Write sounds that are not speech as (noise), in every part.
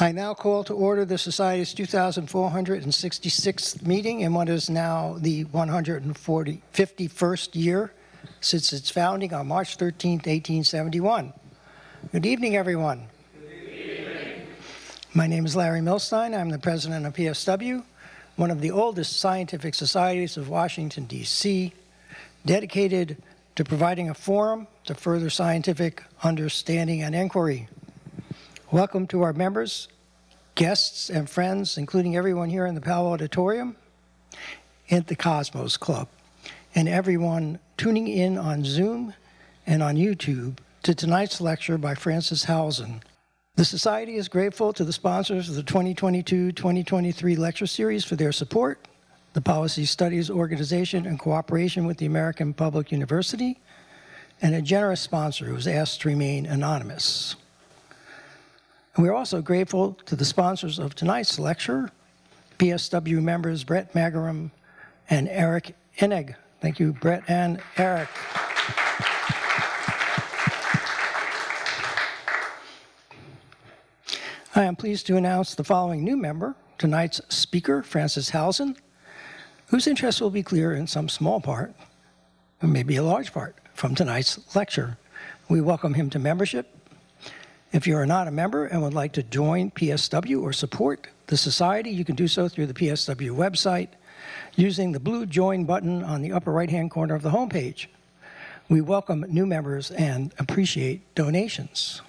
I now call to order the Society's 2,466th meeting in what is now the 151st year since its founding on March 13, 1871. Good evening, everyone. My name is Larry Milstein. I'm the president of PSW, one of the oldest scientific societies of Washington, D.C., dedicated to providing a forum to further scientific understanding and inquiry. Welcome to our members, guests, and friends, including everyone here in the Powell Auditorium and the Cosmos Club, and everyone tuning in on Zoom and on YouTube to tonight's lecture by Francis Halzen. The Society is grateful to the sponsors of the 2022-2023 lecture series for their support, the Policy Studies Organization in cooperation with the American Public University, and a generous sponsor who has asked to remain anonymous. And we're also grateful to the sponsors of tonight's lecture, PSW members Brett Magaram and Eric Innig. Thank you, Brett and Eric. I am pleased to announce the following new member, tonight's speaker, Francis Halzen, whose interest will be clear in some small part, or maybe a large part, from tonight's lecture. We welcome him to membership. If you are not a member and would like to join PSW or support the Society, you can do so through the PSW website using the blue Join button on the upper right-hand corner of the homepage. We welcome new members and appreciate donations.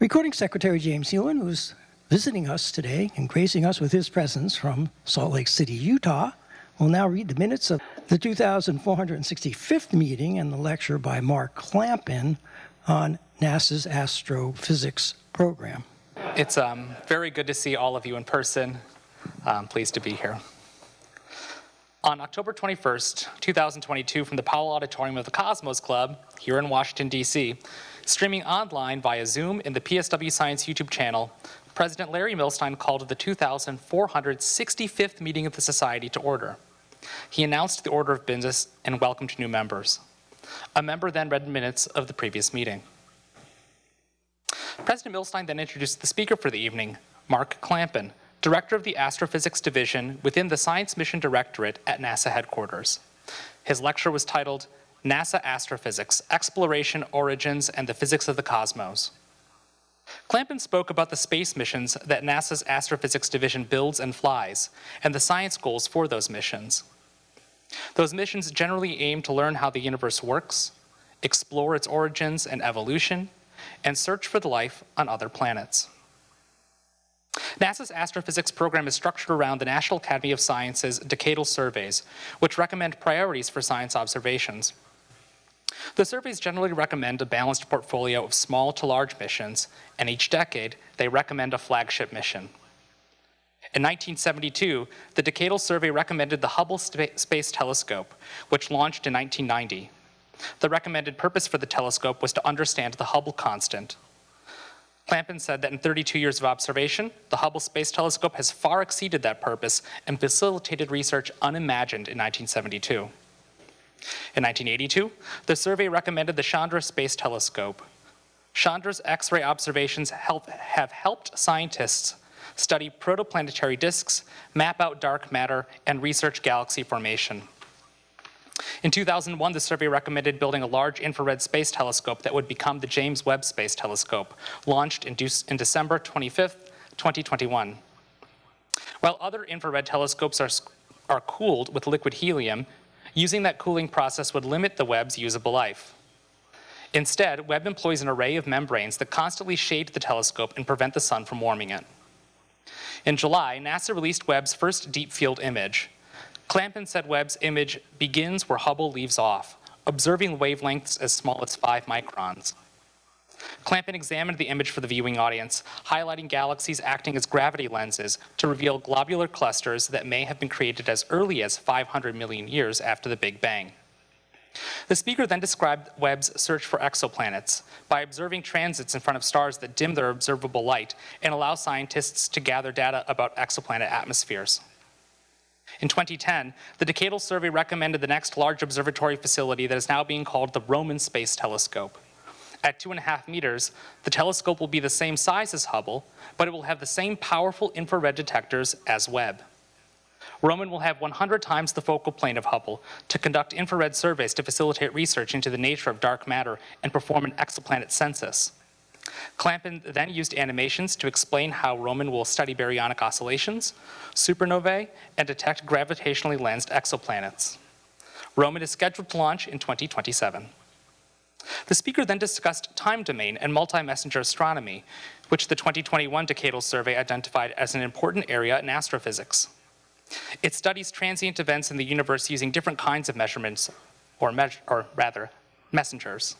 Recording Secretary James Hewlin, who's visiting us today and gracing us with his presence from Salt Lake City, Utah, will now read the minutes of the 2,465th meeting and the lecture by Mark Clampin on NASA's astrophysics program. It's um, very good to see all of you in person. I'm pleased to be here. On October 21st, 2022, from the Powell Auditorium of the Cosmos Club here in Washington, D.C., Streaming online via Zoom in the PSW Science YouTube channel, President Larry Milstein called the 2,465th meeting of the Society to order. He announced the order of business and welcomed new members. A member then read minutes of the previous meeting. President Milstein then introduced the speaker for the evening, Mark Clampin, Director of the Astrophysics Division within the Science Mission Directorate at NASA headquarters. His lecture was titled NASA Astrophysics Exploration, Origins, and the Physics of the Cosmos. Clampin spoke about the space missions that NASA's Astrophysics Division builds and flies, and the science goals for those missions. Those missions generally aim to learn how the universe works, explore its origins and evolution, and search for the life on other planets. NASA's astrophysics program is structured around the National Academy of Sciences decadal surveys, which recommend priorities for science observations. The surveys generally recommend a balanced portfolio of small to large missions, and each decade they recommend a flagship mission. In 1972, the Decadal Survey recommended the Hubble Space Telescope, which launched in 1990. The recommended purpose for the telescope was to understand the Hubble constant. Clampin said that in 32 years of observation, the Hubble Space Telescope has far exceeded that purpose and facilitated research unimagined in 1972. In 1982, the survey recommended the Chandra Space Telescope. Chandra's X-ray observations help, have helped scientists study protoplanetary disks, map out dark matter, and research galaxy formation. In 2001, the survey recommended building a large infrared space telescope that would become the James Webb Space Telescope, launched in, in December 25, 2021. While other infrared telescopes are, are cooled with liquid helium, Using that cooling process would limit the Webb's usable life. Instead, Webb employs an array of membranes that constantly shade the telescope and prevent the sun from warming it. In July, NASA released Webb's first deep field image. Clampin said Webb's image begins where Hubble leaves off, observing wavelengths as small as 5 microns. Clampin examined the image for the viewing audience, highlighting galaxies acting as gravity lenses to reveal globular clusters that may have been created as early as 500 million years after the Big Bang. The speaker then described Webb's search for exoplanets by observing transits in front of stars that dim their observable light and allow scientists to gather data about exoplanet atmospheres. In 2010, the Decadal Survey recommended the next large observatory facility that is now being called the Roman Space Telescope. At two and a half meters, the telescope will be the same size as Hubble, but it will have the same powerful infrared detectors as Webb. Roman will have 100 times the focal plane of Hubble to conduct infrared surveys to facilitate research into the nature of dark matter and perform an exoplanet census. Clampin then used animations to explain how Roman will study baryonic oscillations, supernovae, and detect gravitationally lensed exoplanets. Roman is scheduled to launch in 2027. The speaker then discussed time domain and multi-messenger astronomy, which the 2021 Decadal Survey identified as an important area in astrophysics. It studies transient events in the universe using different kinds of measurements, or, me- or rather, messengers.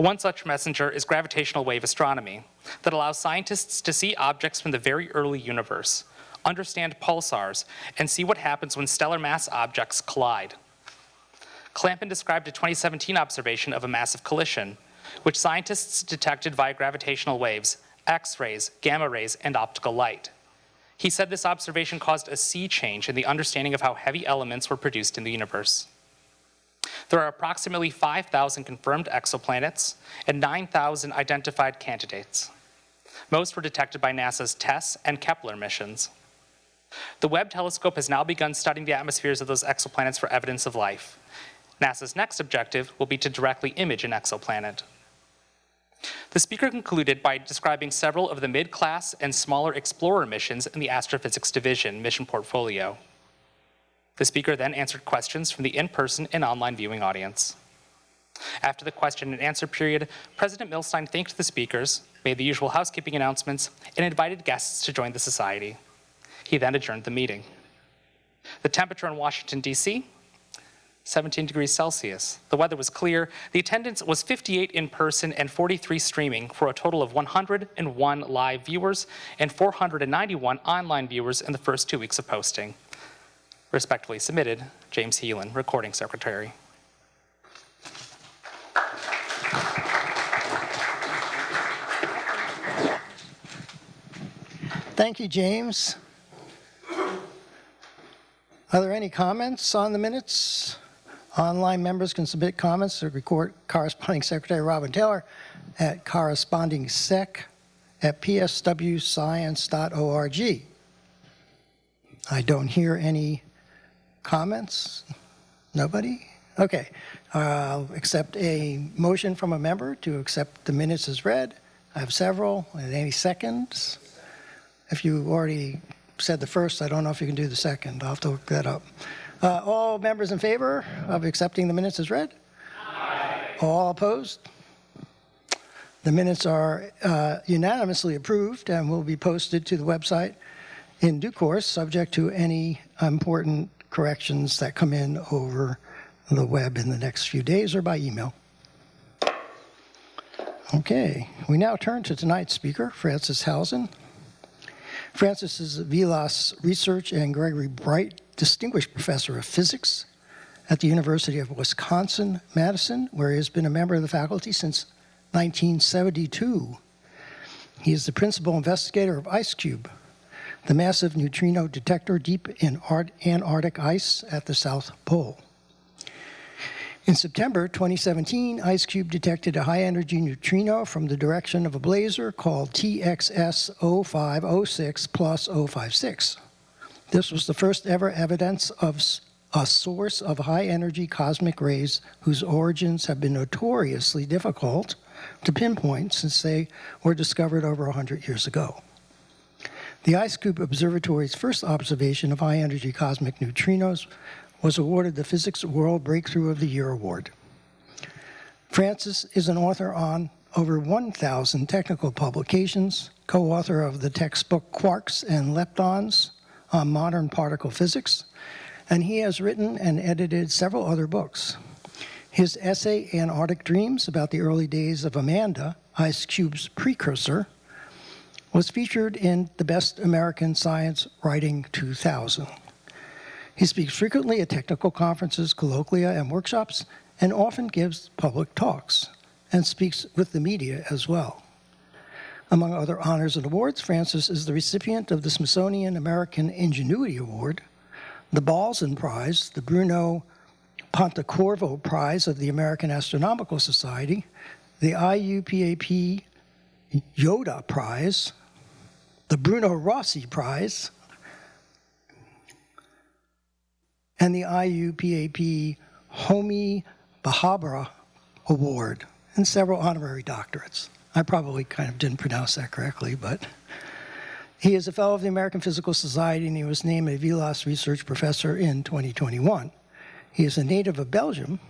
One such messenger is gravitational wave astronomy, that allows scientists to see objects from the very early universe, understand pulsars, and see what happens when stellar mass objects collide. Clampin described a 2017 observation of a massive collision, which scientists detected via gravitational waves, X rays, gamma rays, and optical light. He said this observation caused a sea change in the understanding of how heavy elements were produced in the universe. There are approximately 5,000 confirmed exoplanets and 9,000 identified candidates. Most were detected by NASA's TESS and Kepler missions. The Webb telescope has now begun studying the atmospheres of those exoplanets for evidence of life. NASA's next objective will be to directly image an exoplanet. The speaker concluded by describing several of the mid class and smaller Explorer missions in the Astrophysics Division mission portfolio. The speaker then answered questions from the in person and online viewing audience. After the question and answer period, President Milstein thanked the speakers, made the usual housekeeping announcements, and invited guests to join the Society. He then adjourned the meeting. The temperature in Washington, D.C. 17 degrees Celsius. The weather was clear. The attendance was 58 in person and 43 streaming for a total of 101 live viewers and 491 online viewers in the first two weeks of posting. Respectfully submitted, James Heelan, Recording Secretary. Thank you, James. Are there any comments on the minutes? Online members can submit comments to record corresponding Secretary Robin Taylor at correspondingsec at pswscience.org. I don't hear any comments. Nobody? Okay. I'll accept a motion from a member to accept the minutes as read. I have several. Any seconds? If you already said the first, I don't know if you can do the second. I'll have to look that up. Uh, All members in favor of accepting the minutes as read? Aye. All opposed? The minutes are uh, unanimously approved and will be posted to the website in due course, subject to any important corrections that come in over the web in the next few days or by email. Okay, we now turn to tonight's speaker, Francis Halzen. Francis is a Vilas Research and Gregory Breit Distinguished Professor of Physics at the University of Wisconsin Madison, where he has been a member of the faculty since 1972. He is the principal investigator of IceCube, the massive neutrino detector deep in Antarctic ice at the South Pole. In September 2017, IceCube detected a high energy neutrino from the direction of a blazar called TXS 0506 plus 056. This was the first ever evidence of a source of high energy cosmic rays whose origins have been notoriously difficult to pinpoint since they were discovered over 100 years ago. The IceCube Observatory's first observation of high energy cosmic neutrinos was awarded the Physics World Breakthrough of the Year Award. Francis is an author on over 1,000 technical publications, co author of the textbook Quarks and Leptons on Modern Particle Physics, and he has written and edited several other books. His essay, Antarctic Dreams, about the early days of Amanda, IceCube's precursor, was featured in the Best American Science Writing 2000. He speaks frequently at technical conferences, colloquia, and workshops, and often gives public talks and speaks with the media as well. Among other honors and awards, Francis is the recipient of the Smithsonian American Ingenuity Award, the Balzan Prize, the Bruno Pontecorvo Prize of the American Astronomical Society, the IUPAP Yoda Prize, the Bruno Rossi Prize, and the IUPAP Homi Bahabra Award, and several honorary doctorates. I probably kind of didn't pronounce that correctly, but he is a fellow of the American Physical Society and he was named a Vilas Research Professor in 2021. He is a native of Belgium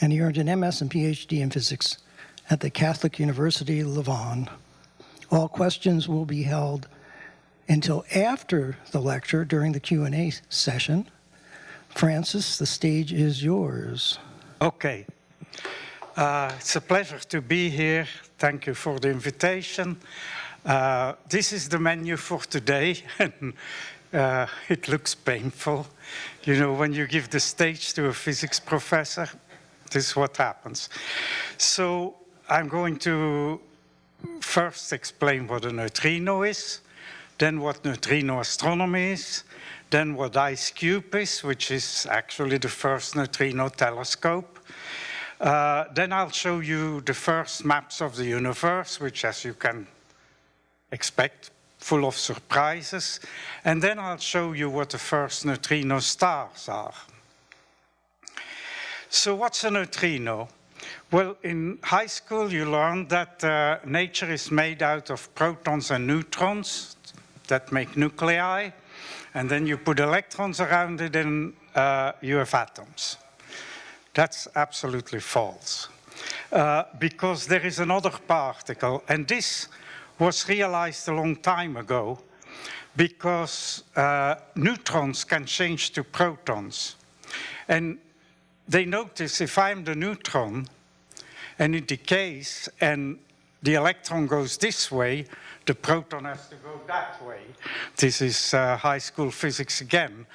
and he earned an MS and PhD in physics at the Catholic University of Leuven. All questions will be held until after the lecture during the Q&A session. Francis, the stage is yours. Okay. Uh, it's a pleasure to be here. Thank you for the invitation. Uh, this is the menu for today, (laughs) and uh, it looks painful. You know, when you give the stage to a physics professor, this is what happens. So I'm going to first explain what a neutrino is, then what neutrino astronomy is, then what IceCube is, which is actually the first neutrino telescope. Uh, then I'll show you the first maps of the universe, which as you can expect, full of surprises. And then I'll show you what the first neutrino stars are. So what's a neutrino? Well, in high school you learned that uh, nature is made out of protons and neutrons that make nuclei, and then you put electrons around it and uh, you have atoms. That's absolutely false. Uh, because there is another particle, and this was realized a long time ago because uh, neutrons can change to protons. And they notice if I'm the neutron and it decays and the electron goes this way, the proton has to go that way. This is uh, high school physics again.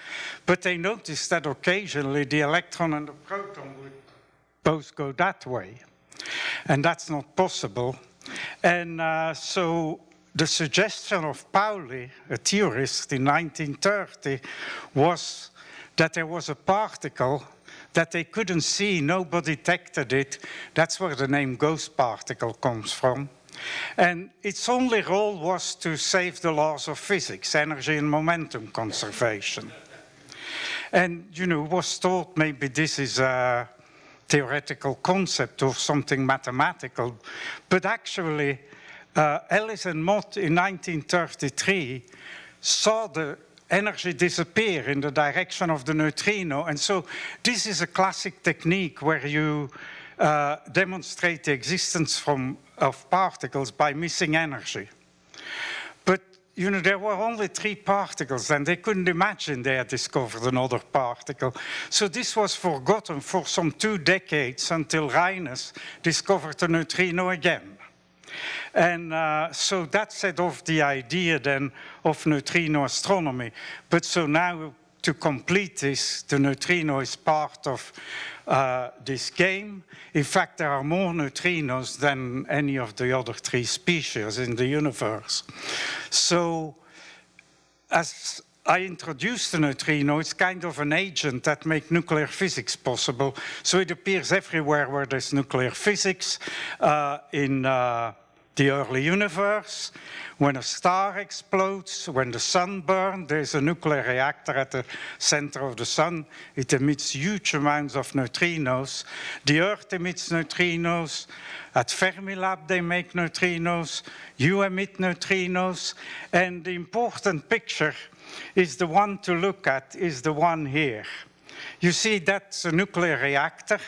But they noticed that occasionally the electron and the proton would both go that way. And that's not possible. And uh, so the suggestion of Pauli, a theorist in 1930, was that there was a particle that they couldn't see, nobody detected it. That's where the name ghost particle comes from. And its only role was to save the laws of physics, energy and momentum conservation. And, you know, was thought maybe this is a theoretical concept or something mathematical. But actually, uh, Ellis and Mott in 1933 saw the energy disappear in the direction of the neutrino. And so this is a classic technique where you uh, demonstrate the existence from, of particles by missing energy. But you know, there were only three particles and they couldn't imagine they had discovered another particle. So this was forgotten for some two decades until Reines discovered the neutrino again. And uh, so that set off the idea then of neutrino astronomy. But so now to complete this, the neutrino is part of uh, this game. In fact, there are more neutrinos than any of the other three species in the universe. So as I introduced the neutrino, it's kind of an agent that makes nuclear physics possible. So it appears everywhere where there's nuclear physics, uh, in uh, the early universe. When a star explodes, when the sun burns, there's a nuclear reactor at the center of the sun. It emits huge amounts of neutrinos. The Earth emits neutrinos. At Fermilab, they make neutrinos. You emit neutrinos. And the important picture is the one to look at, is the one here. You see, that's a nuclear reactor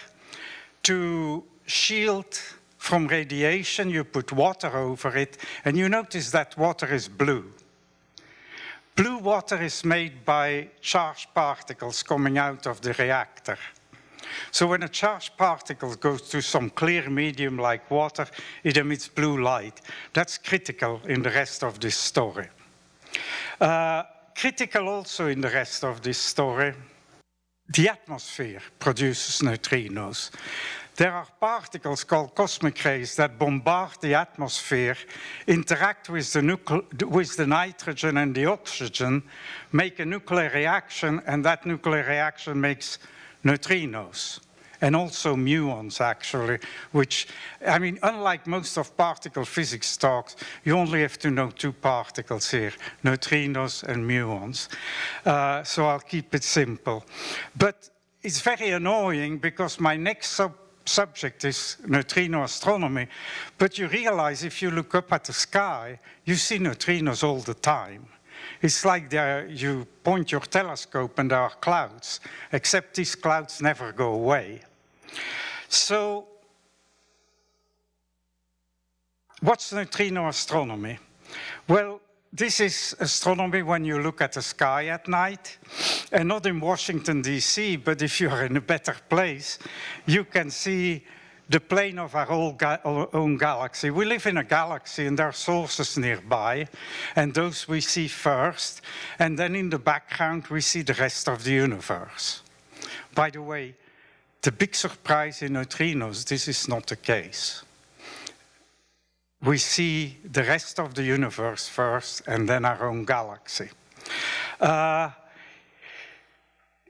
to shield from radiation, you put water over it, and you notice that water is blue. Blue water is made by charged particles coming out of the reactor. So when a charged particle goes through some clear medium like water, it emits blue light. That's critical in the rest of this story. Uh, critical also in the rest of this story, the atmosphere produces neutrinos. There are particles called cosmic rays that bombard the atmosphere, interact with the, with the nitrogen and the oxygen, make a nuclear reaction, and that nuclear reaction makes neutrinos. and also muons actually, which, I mean, unlike most of particle physics talks, you only have to know two particles here, neutrinos and muons. Uh, so I'll keep it simple. But it's very annoying because my next sub subject is neutrino astronomy, but you realize if you look up at the sky, you see neutrinos all the time. It's like there, you point your telescope and there are clouds, except these clouds never go away. So, what's neutrino astronomy? Well, this is astronomy when you look at the sky at night, and not in Washington, D.C., but if you are in a better place, you can see the plane of our own galaxy. We live in a galaxy and there are sources nearby, and those we see first, and then in the background we see the rest of the universe. By the way, the big surprise in neutrinos, this is not the case. We see the rest of the universe first and then our own galaxy. Uh,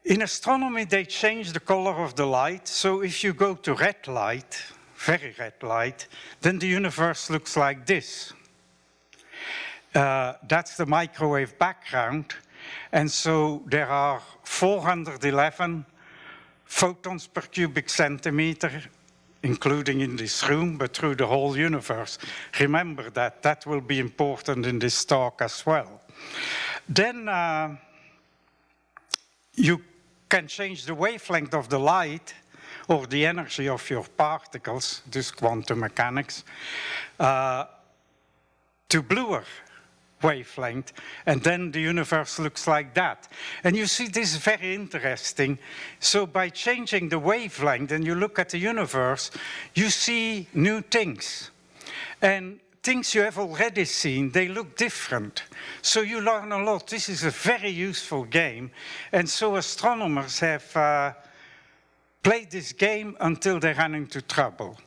in astronomy, they change the color of the light. So if you go to red light, very red light, then the universe looks like this. Uh, that's the microwave background. And so there are 411 photons per cubic centimeter, including in this room, but through the whole universe. Remember that. That will be important in this talk as well. Then uh, you can change the wavelength of the light or the energy of your particles, this quantum mechanics, uh, to bluer wavelength, and then the universe looks like that. And you see, this is very interesting. So by changing the wavelength and you look at the universe, you see new things. And things you have already seen, they look different. So you learn a lot. This is a very useful game. And so astronomers have uh, played this game until they ran into trouble.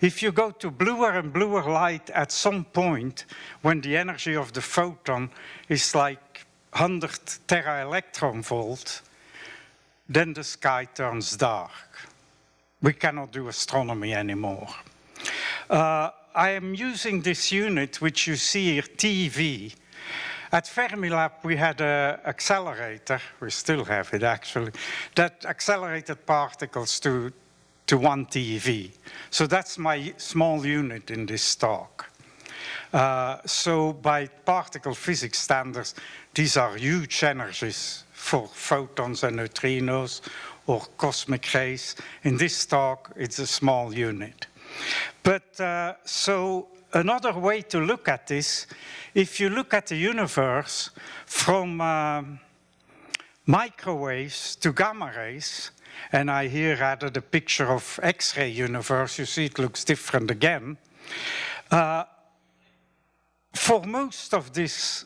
If you go to bluer and bluer light at some point, when the energy of the photon is like 100 tera electron volt, then the sky turns dark. We cannot do astronomy anymore. Uh, I am using this unit, which you see here, TeV. At Fermilab, we had an accelerator, we still have it actually, that accelerated particles to, to one TeV. So that's my small unit in this talk. Uh, so by particle physics standards, these are huge energies for photons and neutrinos or cosmic rays. In this talk, it's a small unit. But uh, so another way to look at this, if you look at the universe from um, microwaves to gamma rays, and I here added a picture of X-ray universe, you see it looks different again. Uh, for most of this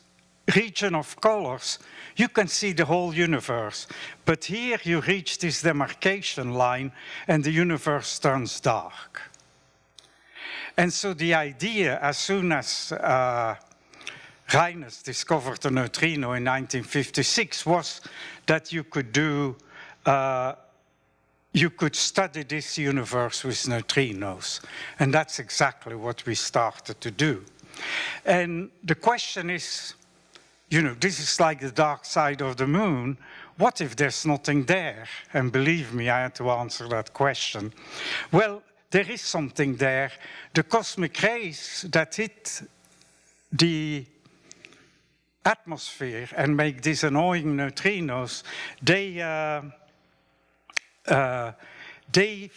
region of colors, you can see the whole universe. But here you reach this demarcation line and the universe turns dark. And so the idea, as soon as uh, Reines discovered the neutrino in 1956, was that you could do, uh, you could study this universe with neutrinos. And that's exactly what we started to do. And the question is, you know, this is like the dark side of the moon. What if there's nothing there? And believe me, I had to answer that question. Well, there is something there. The cosmic rays that hit the atmosphere and make these annoying neutrinos, they, uh, uh, they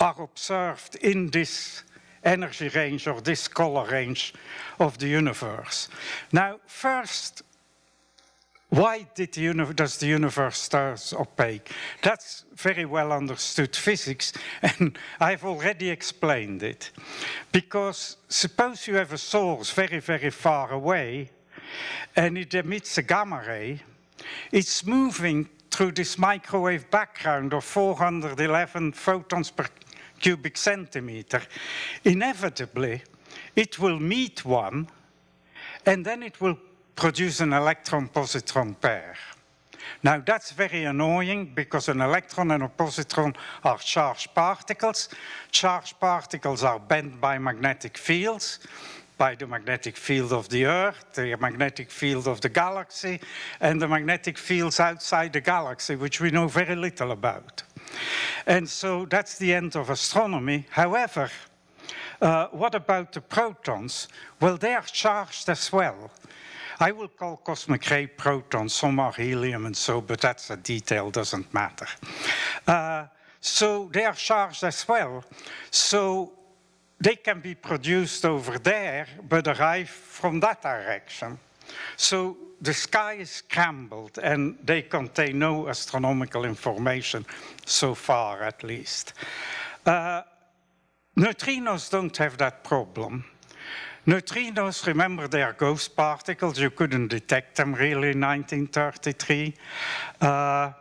are observed in this energy range or this color range of the universe. Now, first, why the does the universe turn opaque? That's very well understood physics, (laughs) and I've already explained it. Because suppose you have a source very, very far away, and it emits a gamma ray, it's moving through this microwave background of 411 photons per cubic centimeter. Inevitably, it will meet one, and then it will produce an electron-positron pair. Now that's very annoying because an electron and a positron are charged particles. Charged particles are bent by magnetic fields, by the magnetic field of the Earth, the magnetic field of the galaxy, and the magnetic fields outside the galaxy, which we know very little about. And so that's the end of astronomy. However, uh, what about the protons? Well, they are charged as well. I will call cosmic ray protons, some are helium and so, but that's a detail, doesn't matter. Uh, so they are charged as well. So they can be produced over there, but arrive from that direction. So the sky is scrambled and they contain no astronomical information, so far at least. Uh, neutrinos don't have that problem. Neutrinos, remember, they are ghost particles. You couldn't detect them really in 1933. Uh,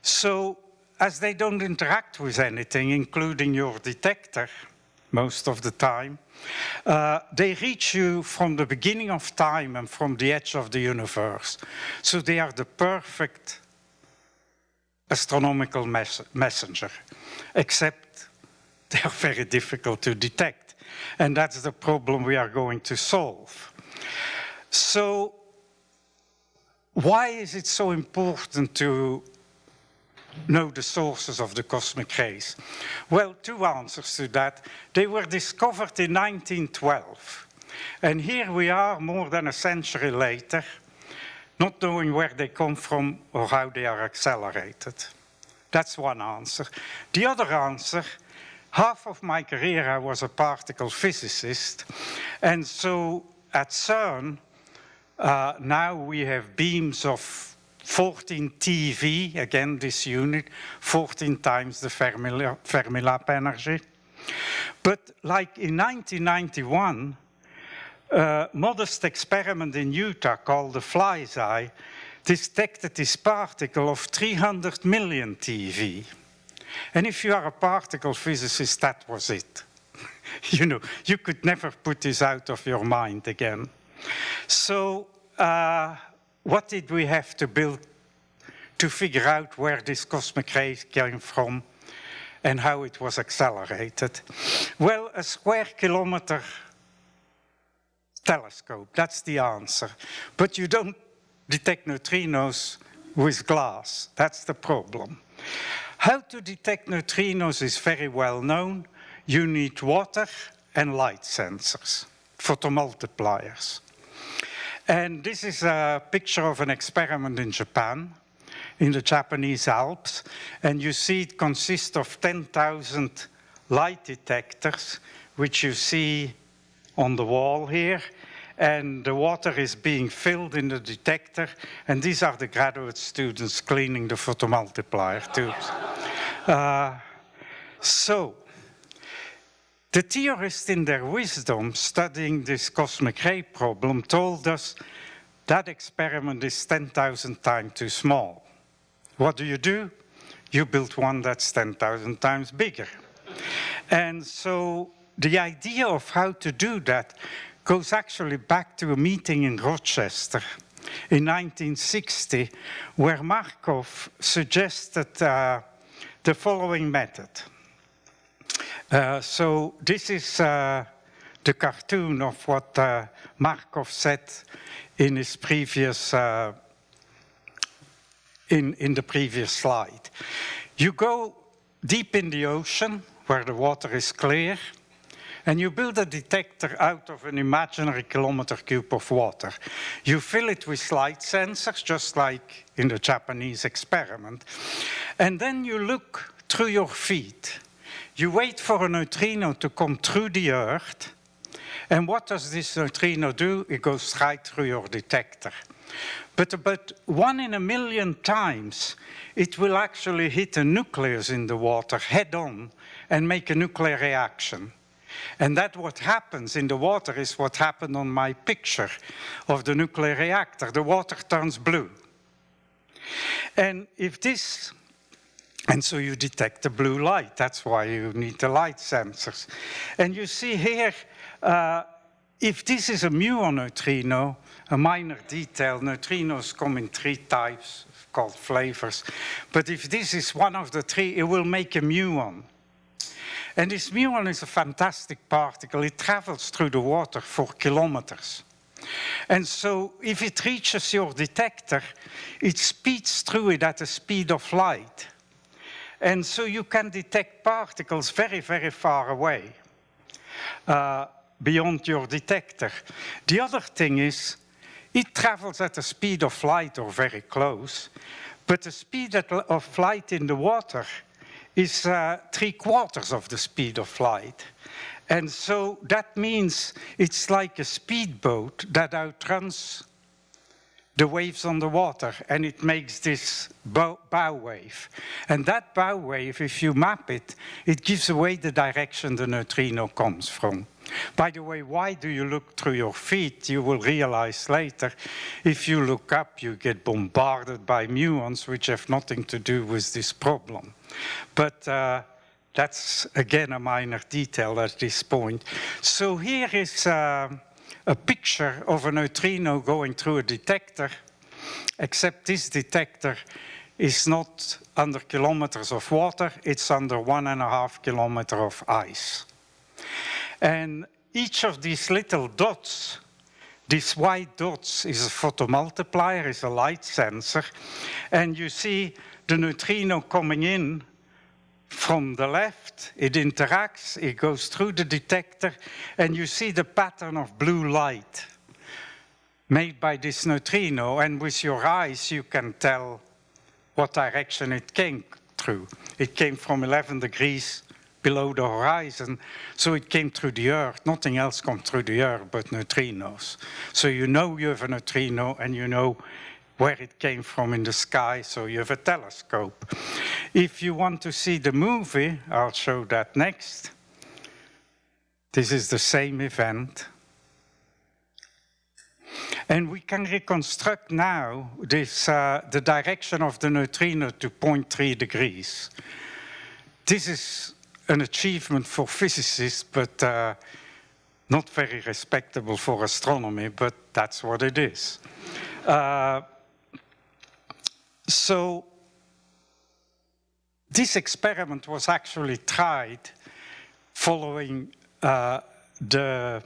so as they don't interact with anything, including your detector, most of the time, uh, they reach you from the beginning of time and from the edge of the universe. So they are the perfect astronomical mes messenger, except (laughs) they are very difficult to detect. And that's the problem we are going to solve. So why is it so important to know the sources of the cosmic rays? Well, two answers to that. They were discovered in 1912. And here we are more than a century later, not knowing where they come from or how they are accelerated. That's one answer. The other answer half of my career I was a particle physicist, and so at CERN, uh, now we have beams of 14 TeV, again this unit, 14 times the Fermilab, energy. But like in 1991, a modest experiment in Utah called the Fly's Eye detected this particle of 300 million TeV. And if you are a particle physicist, that was it. (laughs) you know, you could never put this out of your mind again. So uh, what did we have to build to figure out where this cosmic ray came from and how it was accelerated? Well, a square kilometer telescope, that's the answer. But you don't detect neutrinos with glass, that's the problem. How to detect neutrinos is very well known. You need water and light sensors, photomultipliers. And this is a picture of an experiment in Japan, in the Japanese Alps. And you see it consists of 10,000 light detectors, which you see on the wall here and the water is being filled in the detector, and these are the graduate students cleaning the photomultiplier tubes. Uh, so, the theorists in their wisdom studying this cosmic ray problem told us that experiment is 10,000 times too small. What do you do? You build one that's 10,000 times bigger. And so the idea of how to do that goes actually back to a meeting in Rochester in 1960 where Markov suggested uh, the following method. Uh, so this is uh, the cartoon of what uh, Markov said in his previous uh, in, in the previous slide. You go deep in the ocean where the water is clear and you build a detector out of an imaginary kilometer cube of water. You fill it with light sensors, just like in the Japanese experiment. And then you look through your feet. You wait for a neutrino to come through the Earth. And what does this neutrino do? It goes right through your detector. But about one in a million times, it will actually hit a nucleus in the water head on and make a nuclear reaction. And that what happens in the water is what happened on my picture of the nuclear reactor. The water turns blue. And if this, and so you detect the blue light, that's why you need the light sensors. And you see here, uh, if this is a muon neutrino, a minor detail, neutrinos come in three types, called flavors. But if this is one of the three, it will make a muon. And this muon is a fantastic particle. It travels through the water for kilometers. And so if it reaches your detector, it speeds through it at the speed of light. And so you can detect particles very, very far away, uh, beyond your detector. The other thing is, it travels at the speed of light or very close, but the speed of light in the water is uh, three quarters of the speed of light. And so that means it's like a speedboat that outruns the waves on the water and it makes this bow, bow, wave. And that bow wave, if you map it, it gives away the direction the neutrino comes from. By the way, why do you look through your feet? You will realize later, if you look up, you get bombarded by muons, which have nothing to do with this problem. But uh, that's again a minor detail at this point. So here is uh, a picture of a neutrino going through a detector, except this detector is not under kilometers of water, it's under one and a half kilometer of ice. And each of these little dots, these white dots is a photomultiplier, is a light sensor, and you see the neutrino coming in from the left, it interacts, it goes through the detector, and you see the pattern of blue light made by this neutrino, and with your eyes you can tell what direction it came through. It came from 11 degrees below the horizon, so it came through the Earth. Nothing else comes through the Earth but neutrinos. So you know you have a neutrino, and you know where it came from in the sky, so you have a telescope. If you want to see the movie, I'll show that next. This is the same event. And we can reconstruct now this, uh, the direction of the neutrino to 0.3 degrees. This is an achievement for physicists, but uh, not very respectable for astronomy, but that's what it is. Uh, so this experiment was actually tried following uh, the,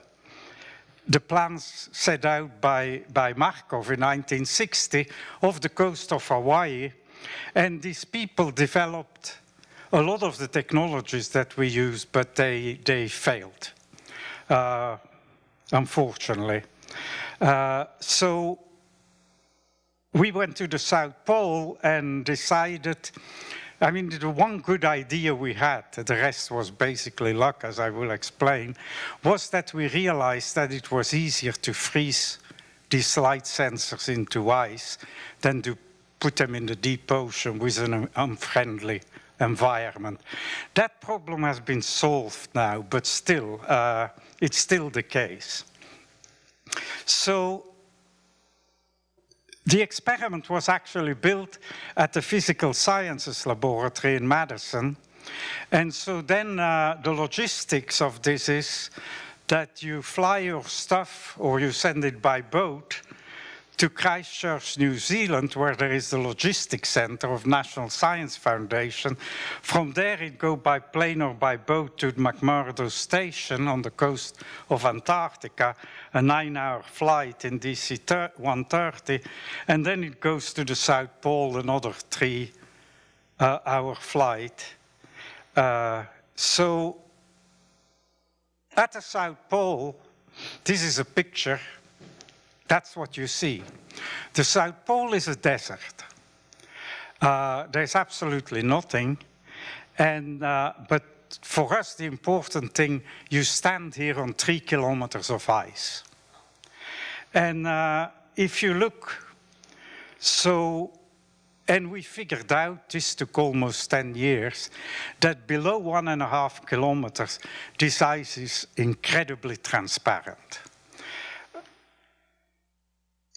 the plans set out by, by Markov in 1960 off the coast of Hawaii. And these people developed a lot of the technologies that we use, but they, they failed, uh, unfortunately. Uh, so we went to the South Pole and decided, I mean, the one good idea we had, the rest was basically luck, as I will explain, was that we realized that it was easier to freeze these light sensors into ice than to put them in the deep ocean with an unfriendly environment. That problem has been solved now, but still, uh, it's still the case. So the experiment was actually built at the Physical Sciences Laboratory in Madison. And so then uh, the logistics of this is that you fly your stuff or you send it by boat to Christchurch, New Zealand, where there is the logistics center of National Science Foundation. From there, it go by plane or by boat to McMurdo Station on the coast of Antarctica, a nine-hour flight in DC 130, and then it goes to the South Pole, another three-hour uh, flight. Uh, so at the South Pole, this is a picture that's what you see. The South Pole is a desert. Uh, there's absolutely nothing. And, uh, but for us, the important thing, you stand here on three kilometers of ice. And uh, if you look, so, and we figured out, this took almost 10 years, that below one and a half kilometers, this ice is incredibly transparent.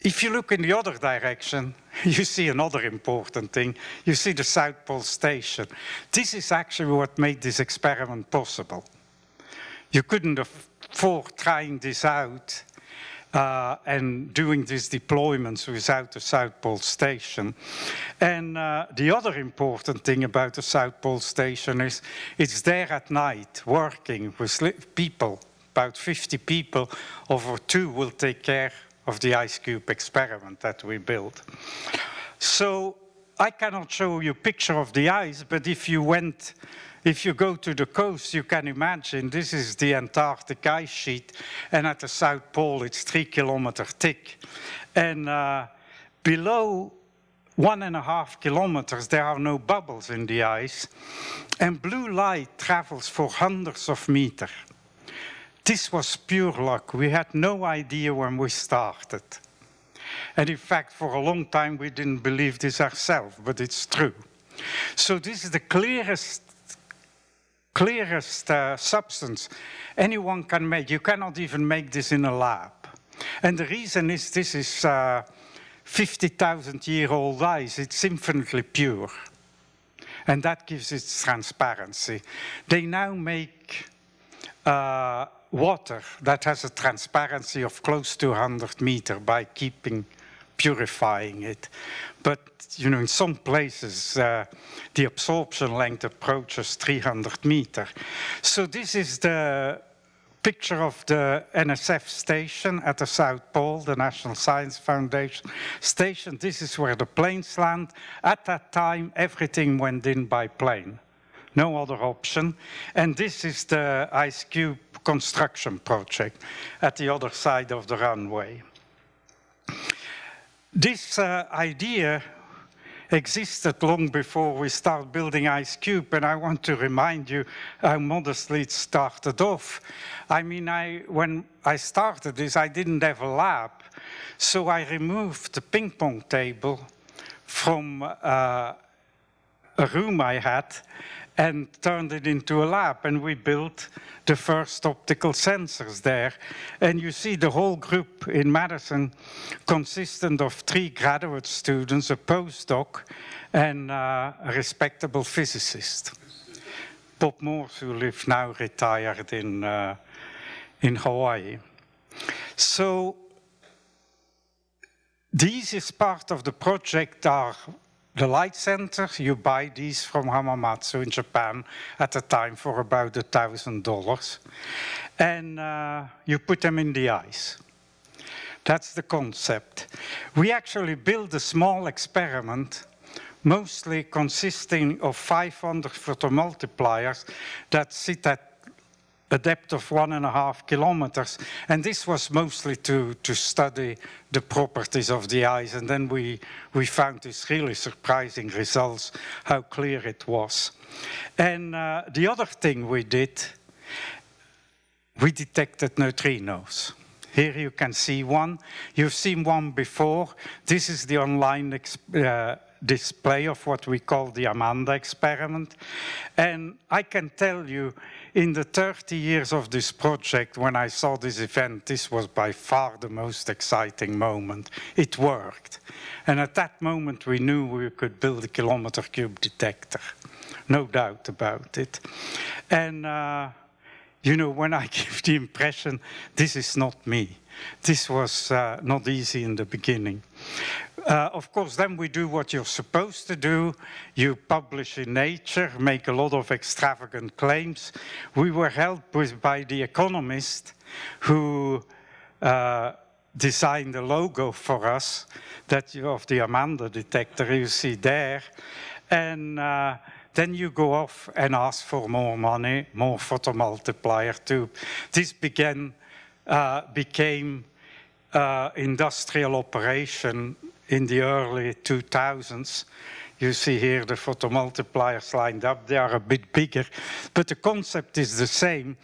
If you look in the other direction, (laughs) you see another important thing. You see the South Pole Station. This is actually what made this experiment possible. You couldn't afford trying this out uh, and doing these deployments without the South Pole Station. And uh, the other important thing about the South Pole Station is it's there at night working with people, about 50 people, over two will take care of the IceCube experiment that we built. So I cannot show you a picture of the ice, but if you went if you go to the coast, you can imagine this is the Antarctic ice sheet, and at the South Pole it's three kilometers thick. And uh, below one and a half kilometers, there are no bubbles in the ice, and blue light travels for hundreds of meters. This was pure luck. We had no idea when we started. And in fact, for a long time, we didn't believe this ourselves, but it's true. So this is the clearest clearest uh, substance anyone can make. You cannot even make this in a lab. And the reason is this is uh, 50,000 year old ice. It's infinitely pure. And that gives it transparency. They now make uh, water that has a transparency of close to 100 meter by keeping purifying it. But you know, in some places, uh, the absorption length approaches 300 meter. So this is the picture of the NSF station at the South Pole, the National Science Foundation station. This is where the planes land. At that time, everything went in by plane. No other option. And this is the IceCube construction project at the other side of the runway. This uh, idea existed long before we start building IceCube, and I want to remind you how modestly it started off. I mean, I, when I started this, I didn't have a lab, so I removed the ping pong table from uh, a room I had and turned it into a lab. And we built the first optical sensors there. And you see the whole group in Madison consisted of three graduate students, a postdoc, and uh, a respectable physicist. Bob Morse, who lives now retired in, uh, in Hawaii. So the is part of the project are the light center, you buy these from Hamamatsu in Japan at the time for about a thousand dollars. And uh, you put them in the ice. That's the concept. We actually built a small experiment mostly consisting of 500 photomultipliers that sit at a depth of one and a half kilometers. And this was mostly to, to study the properties of the ice. And then we, we found these really surprising results, how clear it was. And uh, the other thing we did, we detected neutrinos. Here you can see one. You've seen one before. This is the online uh, display of what we call the AMANDA experiment. And I can tell you, in the 30 years of this project, when I saw this event, this was by far the most exciting moment. It worked. And at that moment, we knew we could build a kilometer cube detector. No doubt about it. And, uh, you know, when I (laughs) give the impression, this is not me. This was uh, not easy in the beginning. Uh, of course, then we do what you're supposed to do. You publish in Nature, make a lot of extravagant claims. We were helped with, by The Economist, who uh, designed the logo for us that you, of the AMANDA detector you see there. And uh, then you go off and ask for more money, more photomultiplier tube. This began, uh, became uh, industrial operation in the early 2000s. You see here the photomultipliers lined up. They are a bit bigger, but the concept is the same.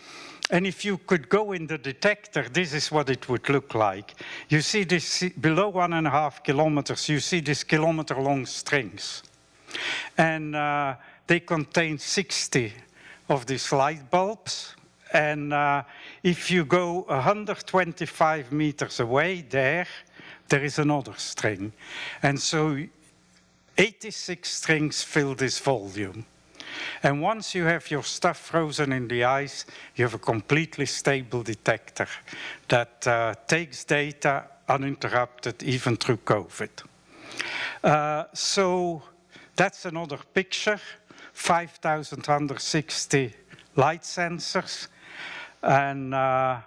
And if you could go in the detector, this is what it would look like. You see this below one and a half kilometers, you see these kilometer long strings. And uh, they contain 60 of these light bulbs. And uh, if you go 125 meters away there, there is another string. And so 86 strings fill this volume. And once you have your stuff frozen in the ice, you have a completely stable detector that uh, takes data uninterrupted even through COVID. Uh, so that's another picture, 5,160 light sensors. And uh,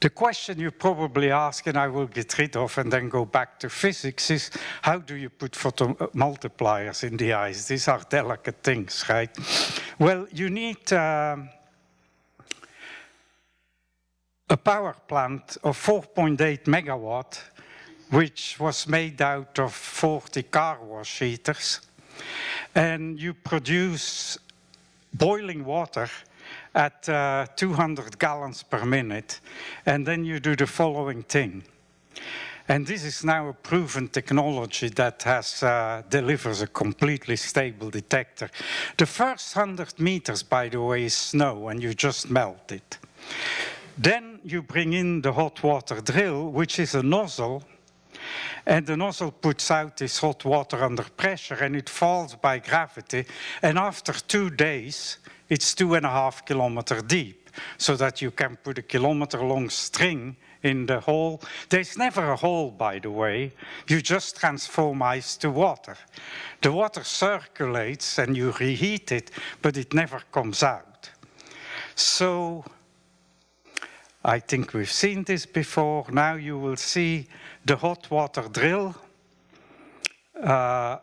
the question you probably ask, and I will get rid of and then go back to physics, is how do you put photo multipliers in the eyes? These are delicate things, right? Well, you need um, a power plant of 4.8 megawatt, which was made out of 40 car wash heaters. And you produce boiling water at uh, 200 gallons per minute, and then you do the following thing. And this is now a proven technology that has uh, delivers a completely stable detector. The first 100 meters, by the way, is snow, and you just melt it. Then you bring in the hot water drill, which is a nozzle, and the nozzle puts out this hot water under pressure, and it falls by gravity. And after two days, it's two and a half kilometer deep, so that you can put a kilometer long string in the hole. There's never a hole, by the way. You just transform ice to water. The water circulates and you reheat it, but it never comes out. So I think we've seen this before. Now you will see the hot water drill. Uh,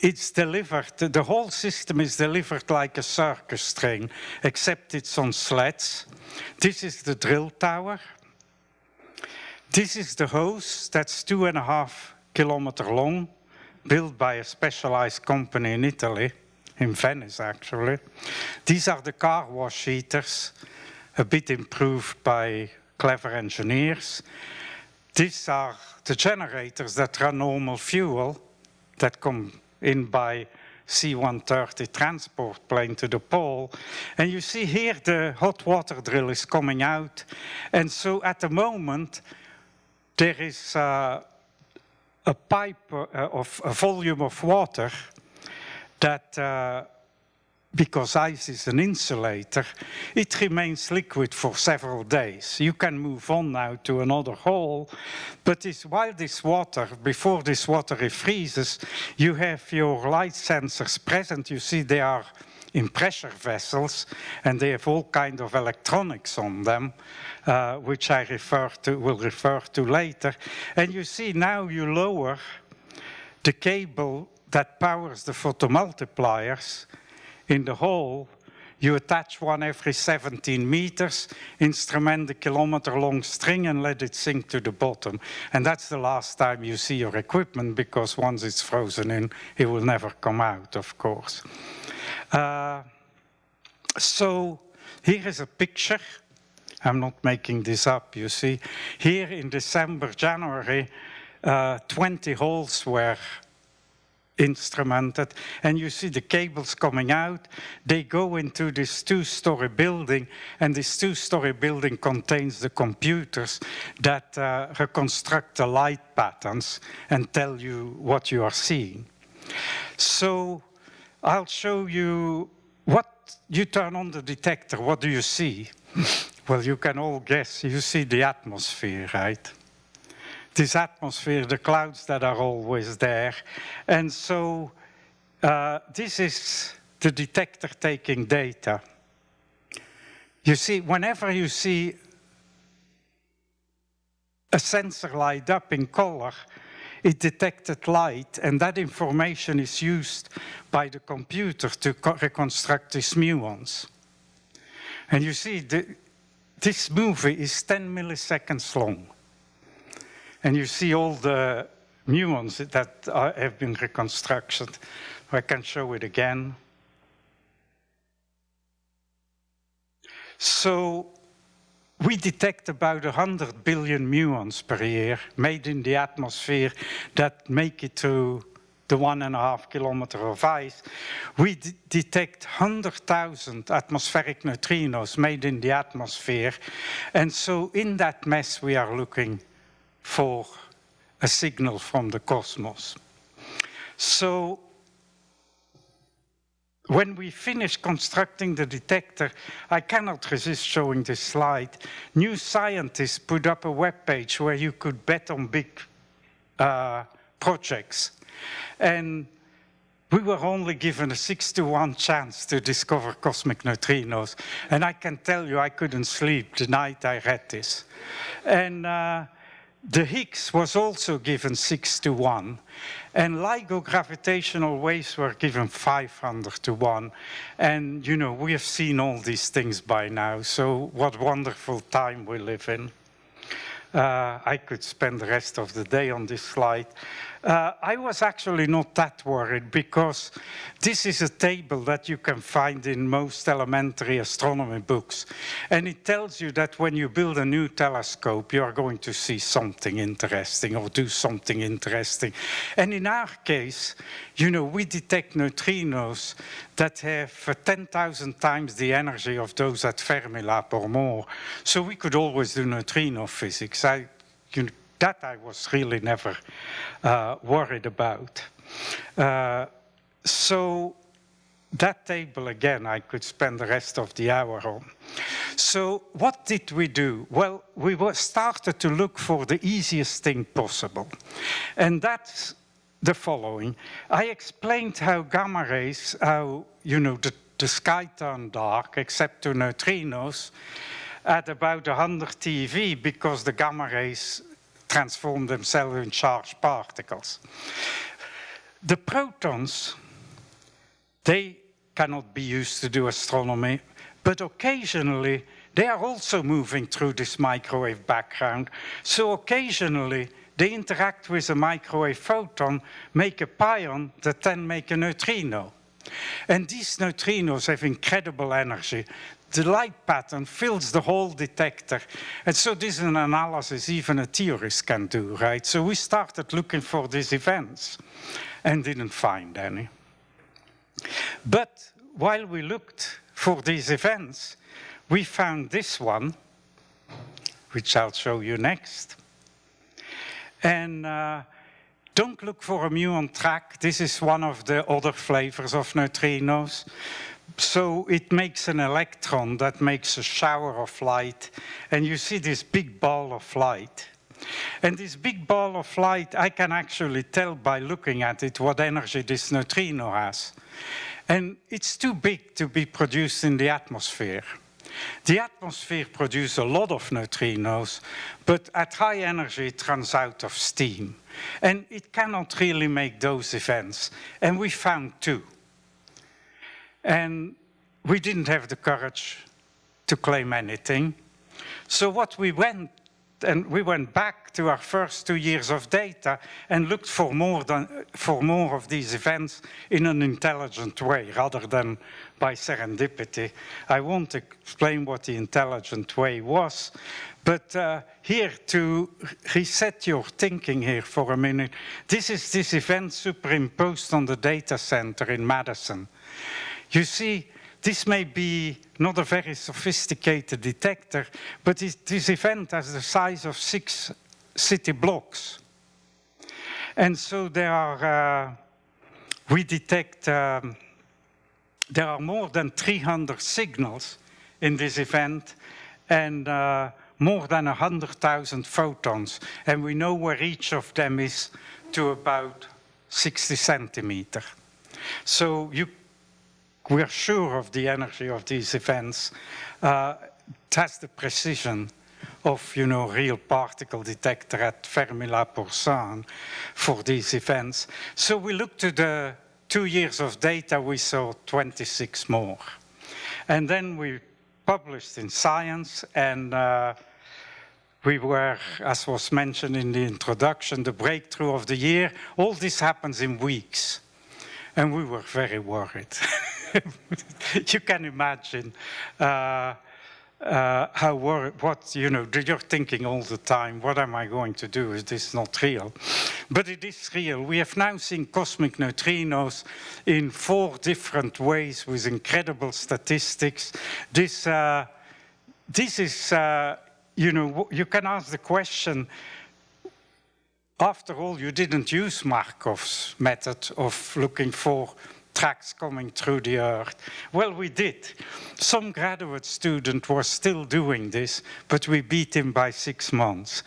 it's delivered, the whole system is delivered like a circus train, except it's on sleds. This is the drill tower. This is the hose that's two and a half kilometer long, built by a specialized company in Italy, in Venice actually. These are the car wash heaters, a bit improved by clever engineers. These are the generators that run normal fuel that come in by C-130 transport plane to the pole. And you see here the hot water drill is coming out. And so at the moment, there is uh, a pipe uh, of a volume of water that, uh, because ice is an insulator, it remains liquid for several days. You can move on now to another hole, but this, while this water, before this water refreezes, you have your light sensors present. You see they are in pressure vessels, and they have all kind of electronics on them, uh, which I refer to, will refer to later. And you see now you lower the cable that powers the photomultipliers in the hole. You attach one every 17 meters, instrument a kilometer long string and let it sink to the bottom. And that's the last time you see your equipment because once it's frozen in, it will never come out, of course. Uh, so here is a picture. I'm not making this up, you see. Here in December, January, uh, 20 holes were instrumented. And you see the cables coming out. They go into this two-story building and this two-story building contains the computers that uh, reconstruct the light patterns and tell you what you are seeing. So I'll show you what you turn on the detector, what do you see? (laughs) well, you can all guess, you see the atmosphere, right? This atmosphere, the clouds that are always there. And so uh, this is the detector taking data. You see, whenever you see a sensor light up in color, it detected light, and that information is used by the computer to reconstruct these muons. And you see, the, this movie is 10 milliseconds long. And you see all the muons that are, have been reconstructed. I can show it again. So we detect about 100 billion muons per year made in the atmosphere that make it to the one and a half kilometer of ice. We detect 100,000 atmospheric neutrinos made in the atmosphere. And so in that mess, we are looking for a signal from the cosmos. So when we finished constructing the detector, I cannot resist showing this slide. New scientists put up a web page where you could bet on big uh, projects. And we were only given a six to one chance to discover cosmic neutrinos. And I can tell you, I couldn't sleep the night I read this. And uh, the Higgs was also given six to one. And LIGO gravitational waves were given 500 to one. And, you know, we have seen all these things by now. So what wonderful time we live in. Uh, I could spend the rest of the day on this slide. Uh, I was actually not that worried because this is a table that you can find in most elementary astronomy books. And it tells you that when you build a new telescope, you are going to see something interesting or do something interesting. And in our case, you know, we detect neutrinos that have 10,000 times the energy of those at Fermilab or more. So we could always do neutrino physics. I, you that I was really never uh, worried about. Uh, so that table again, I could spend the rest of the hour on. So what did we do? Well, we started to look for the easiest thing possible. And that's the following. I explained how gamma rays, how, you know, the, the sky turned dark, except to neutrinos, at about 100 TeV because the gamma rays transform themselves in charged particles. The protons, they cannot be used to do astronomy, but occasionally they are also moving through this microwave background. So occasionally they interact with a microwave photon, make a pion that then make a neutrino. And these neutrinos have incredible energy the light pattern fills the whole detector. And so this is an analysis even a theorist can do, right? So we started looking for these events and didn't find any. But while we looked for these events, we found this one, which I'll show you next. And uh, don't look for a muon track. This is one of the other flavors of neutrinos. So it makes an electron that makes a shower of light, and you see this big ball of light. And this big ball of light, I can actually tell by looking at it what energy this neutrino has. And it's too big to be produced in the atmosphere. The atmosphere produces a lot of neutrinos, but at high energy it runs out of steam. And it cannot really make those events. And we found two. And we didn't have the courage to claim anything. So what we went, and we went back to our first two years of data and looked for more, than, for more of these events in an intelligent way rather than by serendipity. I won't explain what the intelligent way was, but uh, here to reset your thinking here for a minute, this is this event superimposed on the data center in Madison. You see, this may be not a very sophisticated detector, but this, this event has the size of six city blocks. And so there are, uh, we detect, um, there are more than 300 signals in this event and uh, more than 100,000 photons. And we know where each of them is to about 60 centimeter. So you we're sure of the energy of these events. Uh, that's the precision of, you know, real particle detector at Fermilab or CERN for these events. So we looked at the two years of data, we saw 26 more. And then we published in Science and uh, we were, as was mentioned in the introduction, the breakthrough of the year. All this happens in weeks. And we were very worried. (laughs) (laughs) you can imagine uh, uh, how what you know you're thinking all the time what am i going to do is this not real? But it is real. We have now seen cosmic neutrinos in four different ways with incredible statistics. This uh, this is uh, you know you can ask the question after all you didn't use Markov's method of looking for tracks coming through the earth. Well, we did. Some graduate student was still doing this, but we beat him by six months.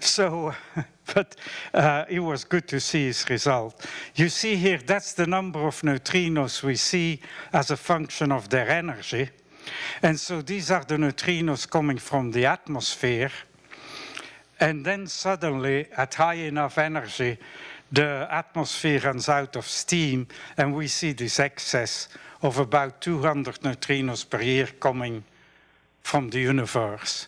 So, (laughs) but uh, it was good to see his result. You see here, that's the number of neutrinos we see as a function of their energy. And so these are the neutrinos coming from the atmosphere. And then suddenly, at high enough energy, the atmosphere runs out of steam, and we see this excess of about 200 neutrinos per year coming from the universe.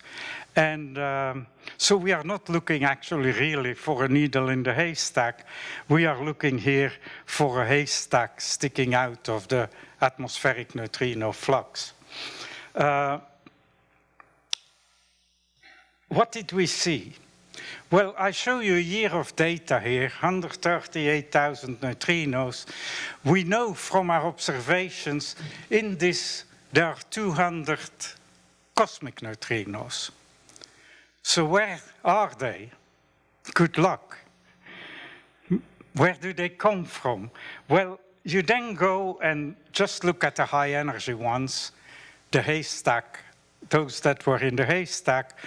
And um, so we are not looking actually really for a needle in the haystack. We are looking here for a haystack sticking out of the atmospheric neutrino flux. Uh, what did we see? Well, I show you a year of data here, 138,000 neutrinos. We know from our observations in this there are 200 cosmic neutrinos. So where are they? Good luck. Where do they come from? Well, you then go and just look at the high energy ones, the haystack those that were in the haystack.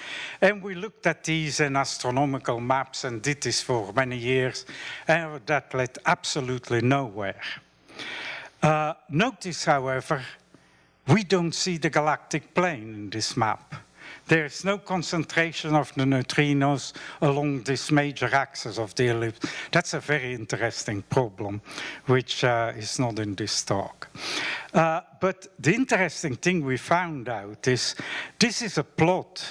And we looked at these in astronomical maps and did this for many years, and that led absolutely nowhere. Uh, notice, however, we don't see the galactic plane in this map. There is no concentration of the neutrinos along this major axis of the ellipse. That's a very interesting problem, which uh, is not in this talk. Uh, but the interesting thing we found out is this is a plot.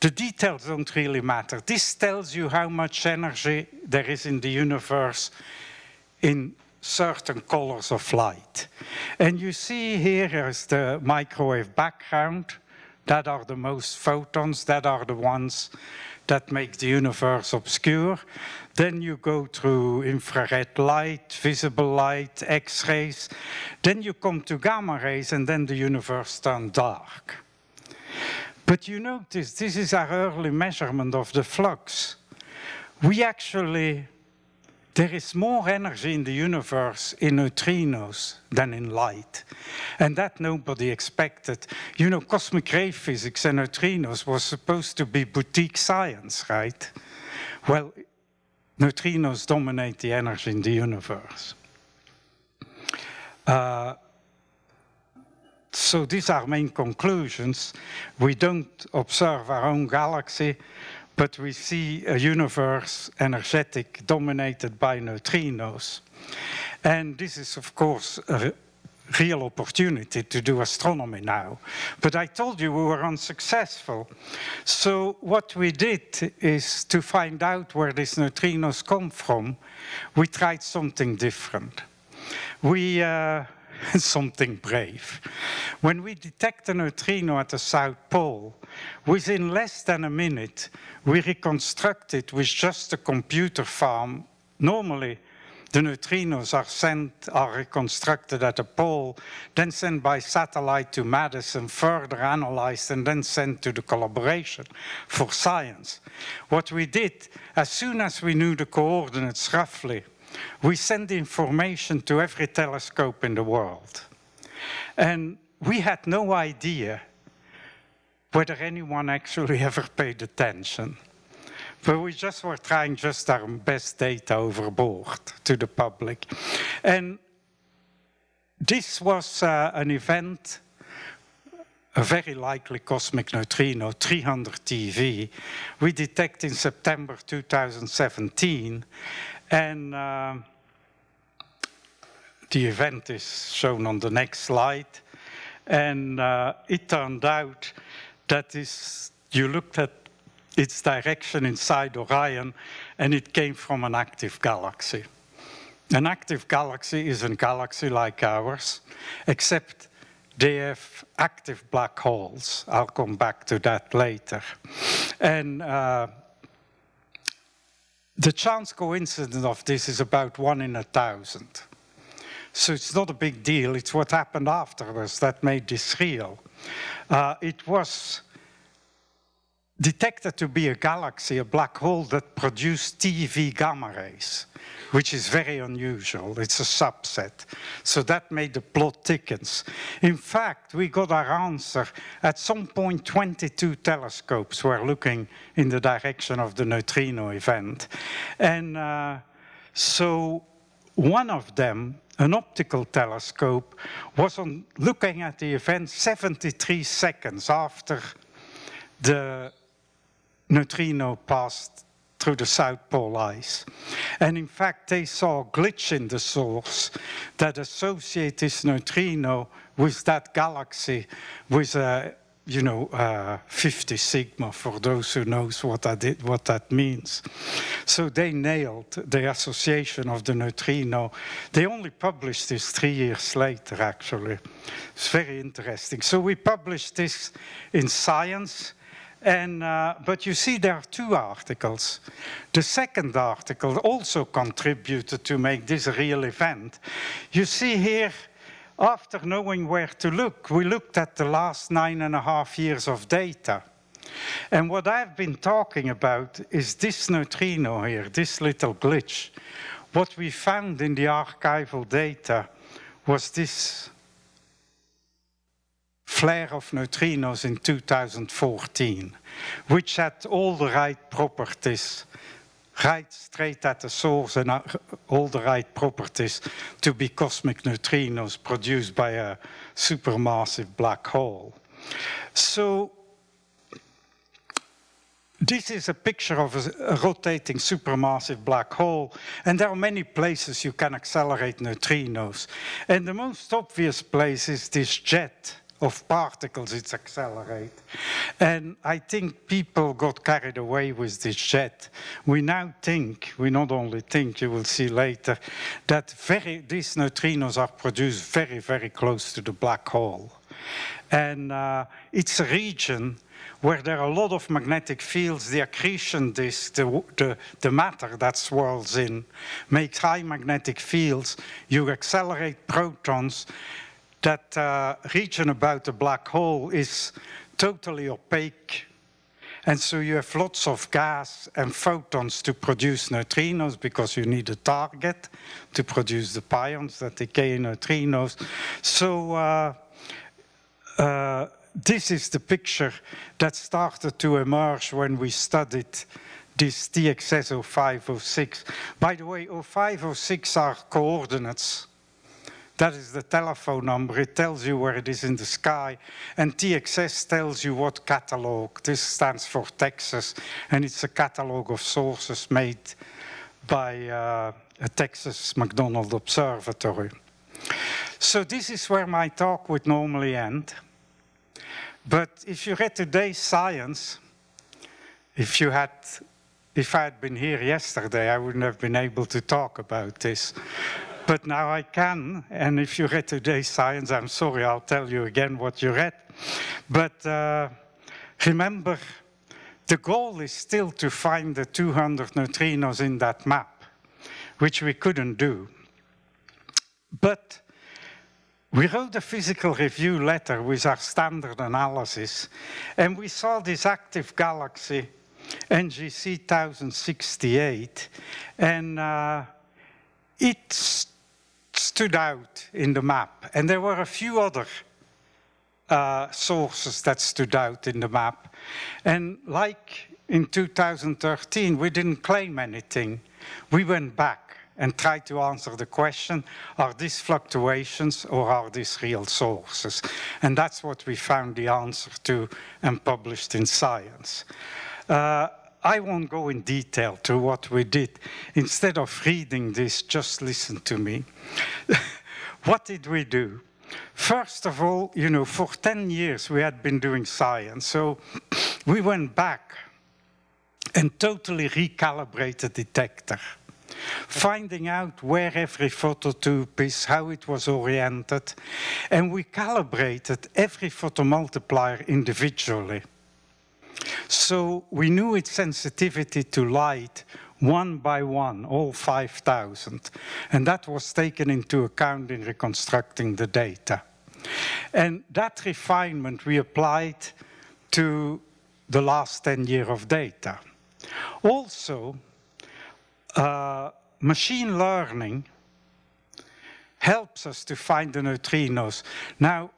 The details don't really matter. This tells you how much energy there is in the universe in certain colors of light. And you see here is the microwave background, that are the most photons, that are the ones that make the universe obscure. Then you go through infrared light, visible light, X-rays. Then you come to gamma rays and then the universe turns dark. But you notice this is our early measurement of the flux. We actually there is more energy in the universe in neutrinos than in light. And that nobody expected. You know, cosmic ray physics and neutrinos was supposed to be boutique science, right? Well, neutrinos dominate the energy in the universe. Uh, so these are main conclusions. We don't observe our own galaxy, but we see a universe energetic dominated by neutrinos. And this is, of course, a real opportunity to do astronomy now. But I told you we were unsuccessful. So what we did is to find out where these neutrinos come from, we tried something different. We uh, (laughs) something brave. When we detect a neutrino at the South Pole, within less than a minute, we reconstruct it with just a computer farm. Normally, the neutrinos are sent, are reconstructed at the pole, then sent by satellite to Madison, further analyzed, and then sent to the collaboration for science. What we did, as soon as we knew the coordinates roughly, we send information to every telescope in the world. And we had no idea whether anyone actually (laughs) ever paid attention. But we just were trying just our best data overboard to the public. And this was uh, an event, a very likely cosmic neutrino, 300 TeV, we detect in September 2017. And uh, the event is shown on the next slide. And uh, it turned out that is, you looked at its direction inside Orion, and it came from an active galaxy. An active galaxy is a galaxy like ours, except they have active black holes. I'll come back to that later. And uh, the chance coincidence of this is about one in a thousand. So it's not a big deal. It's what happened afterwards that made this real. Uh, it was detected to be a galaxy, a black hole that produced TeV gamma rays, which is very unusual. It's a subset. So that made the plot thickens. In fact, we got our answer at some point 22 telescopes were looking in the direction of the neutrino event. And uh, so one of them, an optical telescope, was on looking at the event 73 seconds after the neutrino passed through the South Pole ice. And in fact, they saw a glitch in the source that associates this neutrino with that galaxy with a you know, uh, 50 sigma for those who knows what that, did, what that means. So they nailed the association of the neutrino. They only published this three years later, actually. It's very interesting. So we published this in Science, and, uh, but you see there are two articles. The second article also contributed to make this a real event. You see here, after knowing where to look, we looked at the last nine and a half years of data. And what I've been talking about is this neutrino here, this little glitch. What we found in the archival data was this flare of neutrinos in 2014, which had all the right properties, right straight at the source and uh, all the right properties to be cosmic neutrinos produced by a supermassive black hole. So this is a picture of a, a, rotating supermassive black hole, and there are many places you can accelerate neutrinos. And the most obvious place is this jet of particles it's accelerate. And I think people got carried away with this jet. We now think, we not only think, you will see later, that very, these neutrinos are produced very, very close to the black hole. And uh, it's a region where there are a lot of magnetic fields, the accretion disk, the, the, the, matter that swirls in, makes high magnetic fields. You accelerate protons, that uh, region about the black hole is totally opaque. And so you have lots of gas and photons to produce neutrinos because you need a target to produce the pions that decay in neutrinos. So uh, uh, this is the picture that started to emerge when we studied this TXS 0506. By the way, 0506 are coordinates that is the telephone number. It tells you where it is in the sky. And TXS tells you what catalog. This stands for Texas. And it's a catalog of sources made by uh, a Texas McDonald Observatory. So this is where my talk would normally end. But if you read today's Science, if you had if I had been here yesterday, I wouldn't have been able to talk about this but now I can. And if you read today's Science, I'm sorry, I'll tell you again what you read. But uh, remember, the goal is still to find the 200 neutrinos in that map, which we couldn't do. But we wrote a physical review letter with our standard analysis, and we saw this active galaxy, NGC 1068, and uh, it's stood out in the map. And there were a few other uh, sources that stood out in the map. And like in 2013, we didn't claim anything. We went back and tried to answer the question, are these fluctuations or are these real sources? And that's what we found the answer to and published in Science. Uh, I won't go in detail to what we did. Instead of reading this, just listen to me. (laughs) what did we do? First of all, you know, for 10 years we had been doing science, so (clears throat) we went back and totally recalibrated the detector, finding out where every phototube is, how it was oriented, and we calibrated every photomultiplier individually. So we knew its sensitivity to light one by one, all 5,000. And that was taken into account in reconstructing the data. And that refinement we applied to the last 10 year of data. Also, uh, machine learning helps us to find the neutrinos. Now,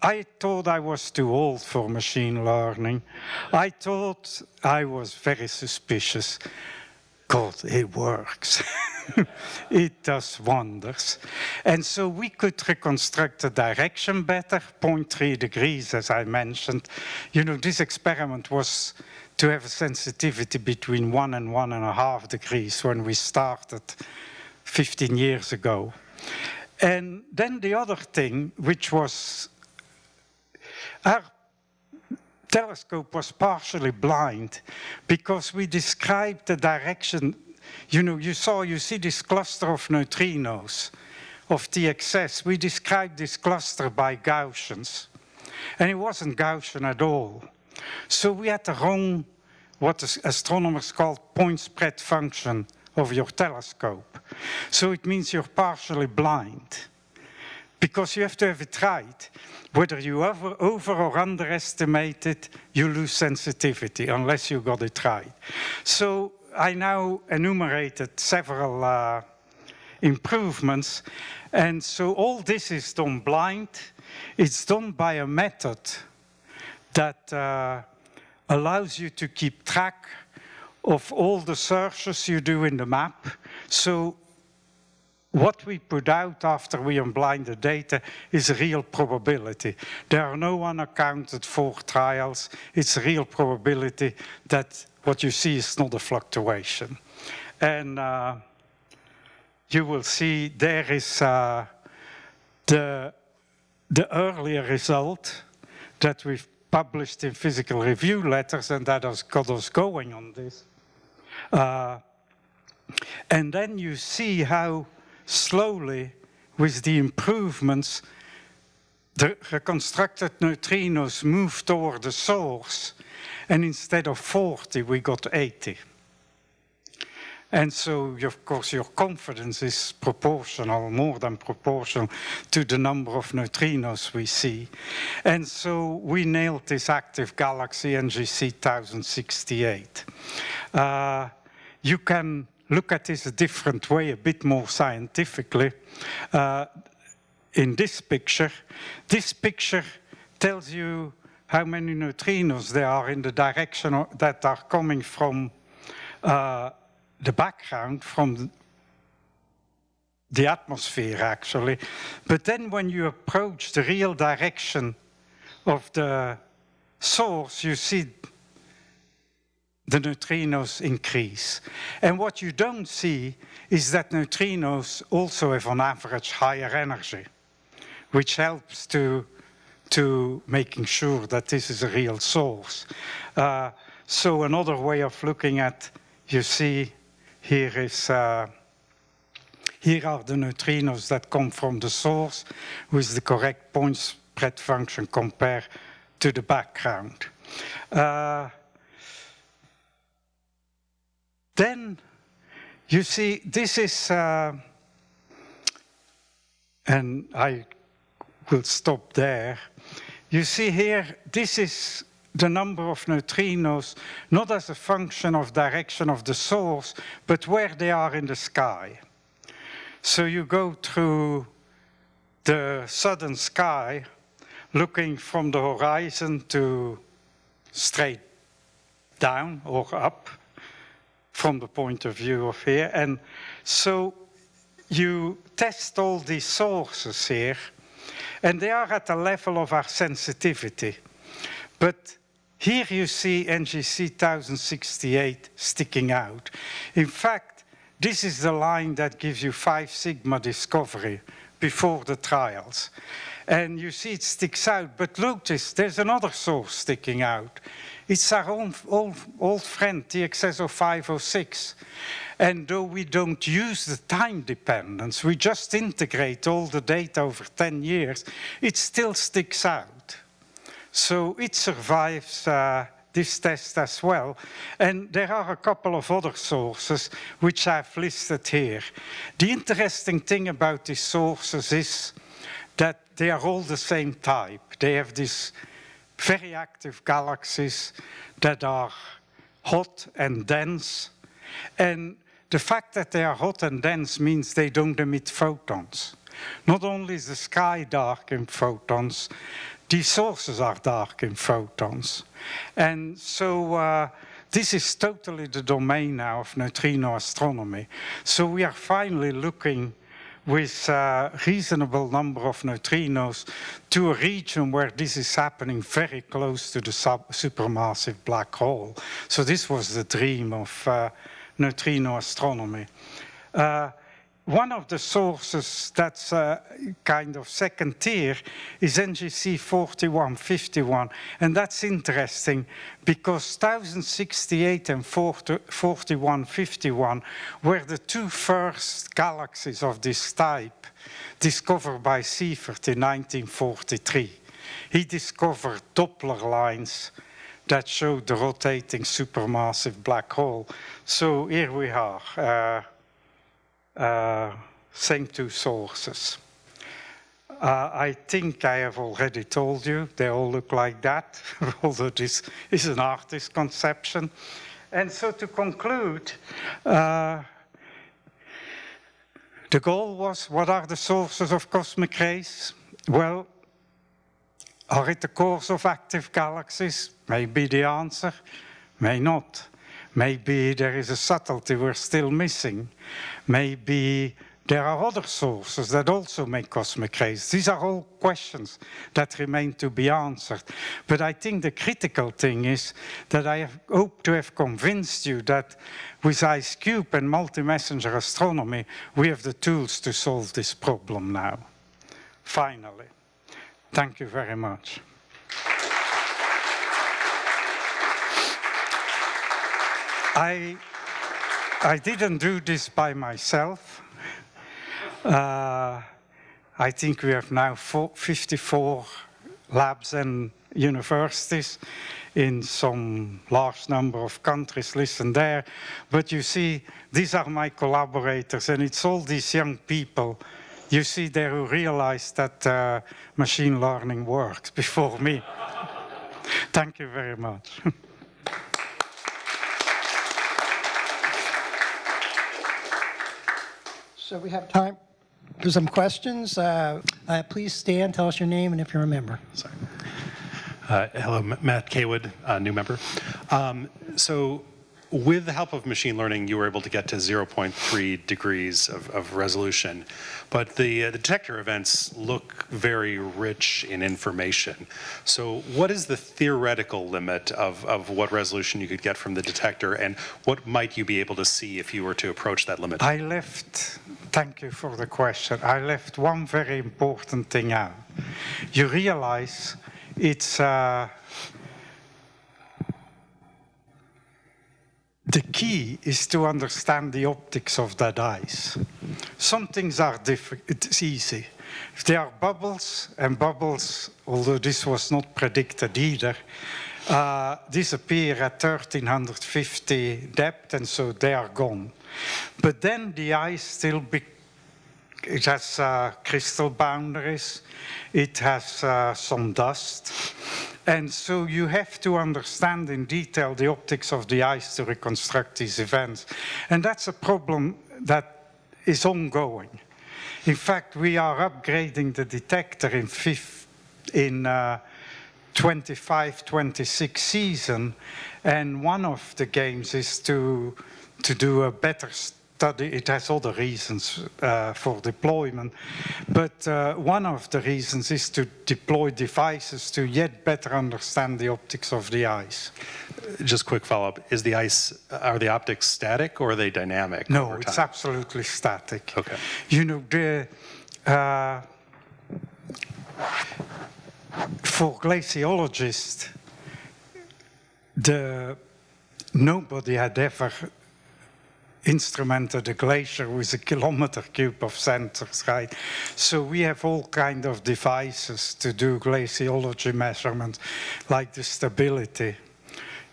I thought I was too old for machine learning. I thought I was very suspicious. God, it works. (laughs) it does wonders. And so we could reconstruct the direction better, 0.3 degrees, as I mentioned. You know, this experiment was to have a sensitivity between one and one and a half degrees when we started 15 years ago. And then the other thing, which was our telescope was partially blind because we described the direction. You know, you saw, you see this cluster of neutrinos of TXS. We described this cluster by Gaussians. And it wasn't Gaussian at all. So we had the wrong, what astronomers call point spread function of your telescope. So it means you're partially blind because you have to have it right. Whether you over, over or underestimate it, you lose sensitivity unless you got it right. So I now enumerated several uh, improvements. And so all this is done blind. It's done by a method that uh, allows you to keep track of all the searches you do in the map. So what we put out after we unblind the data is real probability. There are no unaccounted for trials. It's real probability that what you see is not a fluctuation. And uh, you will see there is uh, the, the earlier result that we've published in physical review letters and that has got us going on this. Uh, and then you see how slowly with the improvements, the reconstructed neutrinos move toward the source, and instead of 40, we got 80. And so, of course, your confidence is proportional, more than proportional, to the number of neutrinos we see. And so we nailed this active galaxy NGC 1068. Uh, you can look at this a different way, a bit more scientifically. Uh, in this picture, this picture tells you how many neutrinos there are in the direction that are coming from uh, the background, from the atmosphere actually. But then when you approach the real direction of the source, you see the neutrinos increase. And what you don't see is that neutrinos also have on average higher energy, which helps to, to making sure that this is a real source. Uh, so another way of looking at, you see here is, uh, here are the neutrinos that come from the source with the correct point spread function compared to the background. Uh, then you see, this is, uh, and I will stop there. You see here, this is the number of neutrinos, not as a function of direction of the source, but where they are in the sky. So you go through the southern sky, looking from the horizon to straight down or up, from the point of view of here. And so you test all these sources here, and they are at the level of our sensitivity. But here you see NGC 1068 sticking out. In fact, this is the line that gives you 5 sigma discovery before the trials. And you see it sticks out, but notice there's another source sticking out. It's our own old, old friend, TXS 506. And though we don't use the time dependence, we just integrate all the data over 10 years, it still sticks out. So it survives uh, this test as well. And there are a couple of other sources which I've listed here. The interesting thing about these sources is that they are all the same type. They have this very active galaxies that are hot and dense. And the fact that they are hot and dense means they don't emit photons. Not only is the sky dark in photons, these sources are dark in photons. And so uh, this is totally the domain now of neutrino astronomy. So we are finally looking with a reasonable number of neutrinos to a region where this is happening very close to the supermassive black hole. So this was the dream of uh, neutrino astronomy. Uh, one of the sources that's uh, kind of second tier is NGC 4151. And that's interesting because 1068 and 4151 were the two first galaxies of this type discovered by Seyfert in 1943. He discovered Doppler lines that showed the rotating supermassive black hole. So here we are. Uh, uh, same two sources. Uh, I think I have already told you they all look like that, (laughs) although this is an artist's conception. And so to conclude, uh, the goal was, what are the sources of cosmic rays? Well, are it the cores of active galaxies? Maybe the answer, may not. Maybe there is a subtlety we're still missing. Maybe there are other sources that also make cosmic rays. These are all questions that remain to be answered. But I think the critical thing is that I have, hope to have convinced you that with IceCube and multi-messenger astronomy, we have the tools to solve this problem now. Finally. Thank you very much. I, I didn't do this by myself. Uh, I think we have now 54 labs and universities in some large number of countries, listen there. But you see, these are my collaborators, and it's all these young people you see there who realize that uh, machine learning works before me. (laughs) Thank you very much. (laughs) So we have time for some questions. Uh, uh, please stand, tell us your name and if you're a member. Sorry. Uh, hello, Matt Kaywood, new member. Um, so with the help of machine learning, you were able to get to 0.3 degrees of, of resolution. But the, uh, the, detector events look very rich in information. So what is the theoretical limit of, of what resolution you could get from the detector, and what might you be able to see if you were to approach that limit? I left, thank you for the question, I left one very important thing out. You realize it's uh, the key is to understand the optics of that ice. Some things are difficult, it's easy. If there are bubbles, and bubbles, although this was not predicted either, uh, disappear at 1350 depth, and so they are gone. But then the ice still be it has uh, crystal boundaries, it has uh, some dust, and so you have to understand in detail the optics of the ice to reconstruct these events. And that's a problem that is ongoing. In fact, we are upgrading the detector in, fifth, in uh, 25, 26 season, and one of the games is to, to do a better it has other reasons uh, for deployment, but uh, one of the reasons is to deploy devices to yet better understand the optics of the ice. Just quick follow-up, is the ice, are the optics static or are they dynamic? No, it's absolutely static. Okay. You know, the, uh, for glaciologists, the, nobody had ever instrumented a glacier with a kilometer cube of sensors, right? So we have all kind of devices to do glaciology measurements, like the stability.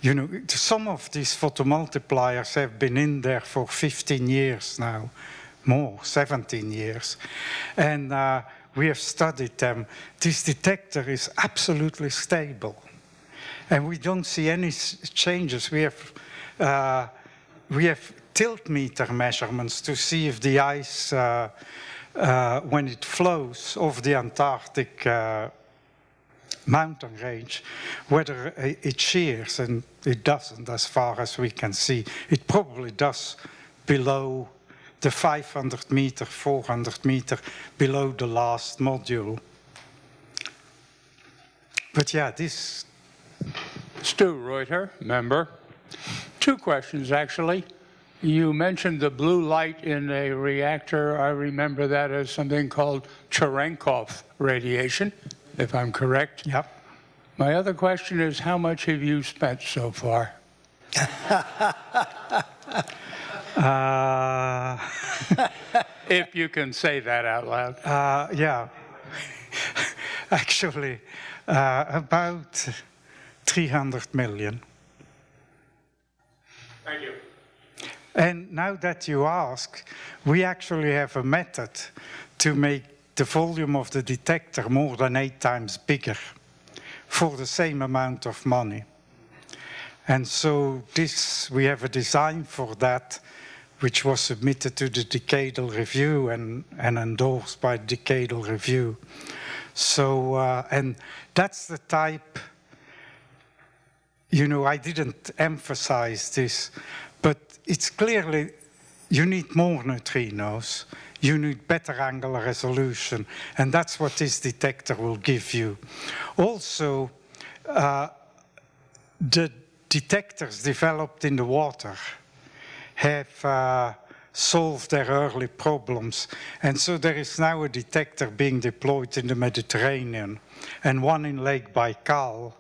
You know, some of these photomultipliers have been in there for 15 years now, more, 17 years. And uh, we have studied them. This detector is absolutely stable. and we don't see any changes. We have, uh, we have tilt meter measurements to see if the ice, uh, uh, when it flows off the Antarctic uh, mountain range, whether it shears, and it doesn't as far as we can see. It probably does below the 500 meter, 400 meter below the last module. But yeah, this Stu Reuter, member. Two questions, actually. You mentioned the blue light in a reactor. I remember that as something called Cherenkov radiation, if I'm correct. yeah. My other question is, how much have you spent so far? (laughs) Uh, (laughs) If you can say that out loud. uh, yeah. (laughs) Actually, uh, about 300 million. Thank you. And now that you ask, we actually have a method to make the volume of the detector more than eight times bigger for the same amount of money. And so this, we have a design for that, which was submitted to the Decadal Review and, and endorsed by Decadal Review. So, uh, and that's the type you know, I didn't emphasize this, but it's clearly you need more neutrinos, you need better angular resolution, and that's what this detector will give you. Also, uh, the detectors developed in the water have uh, solved their early problems. And so there is now a detector being deployed in the Mediterranean and one in Lake Baikal.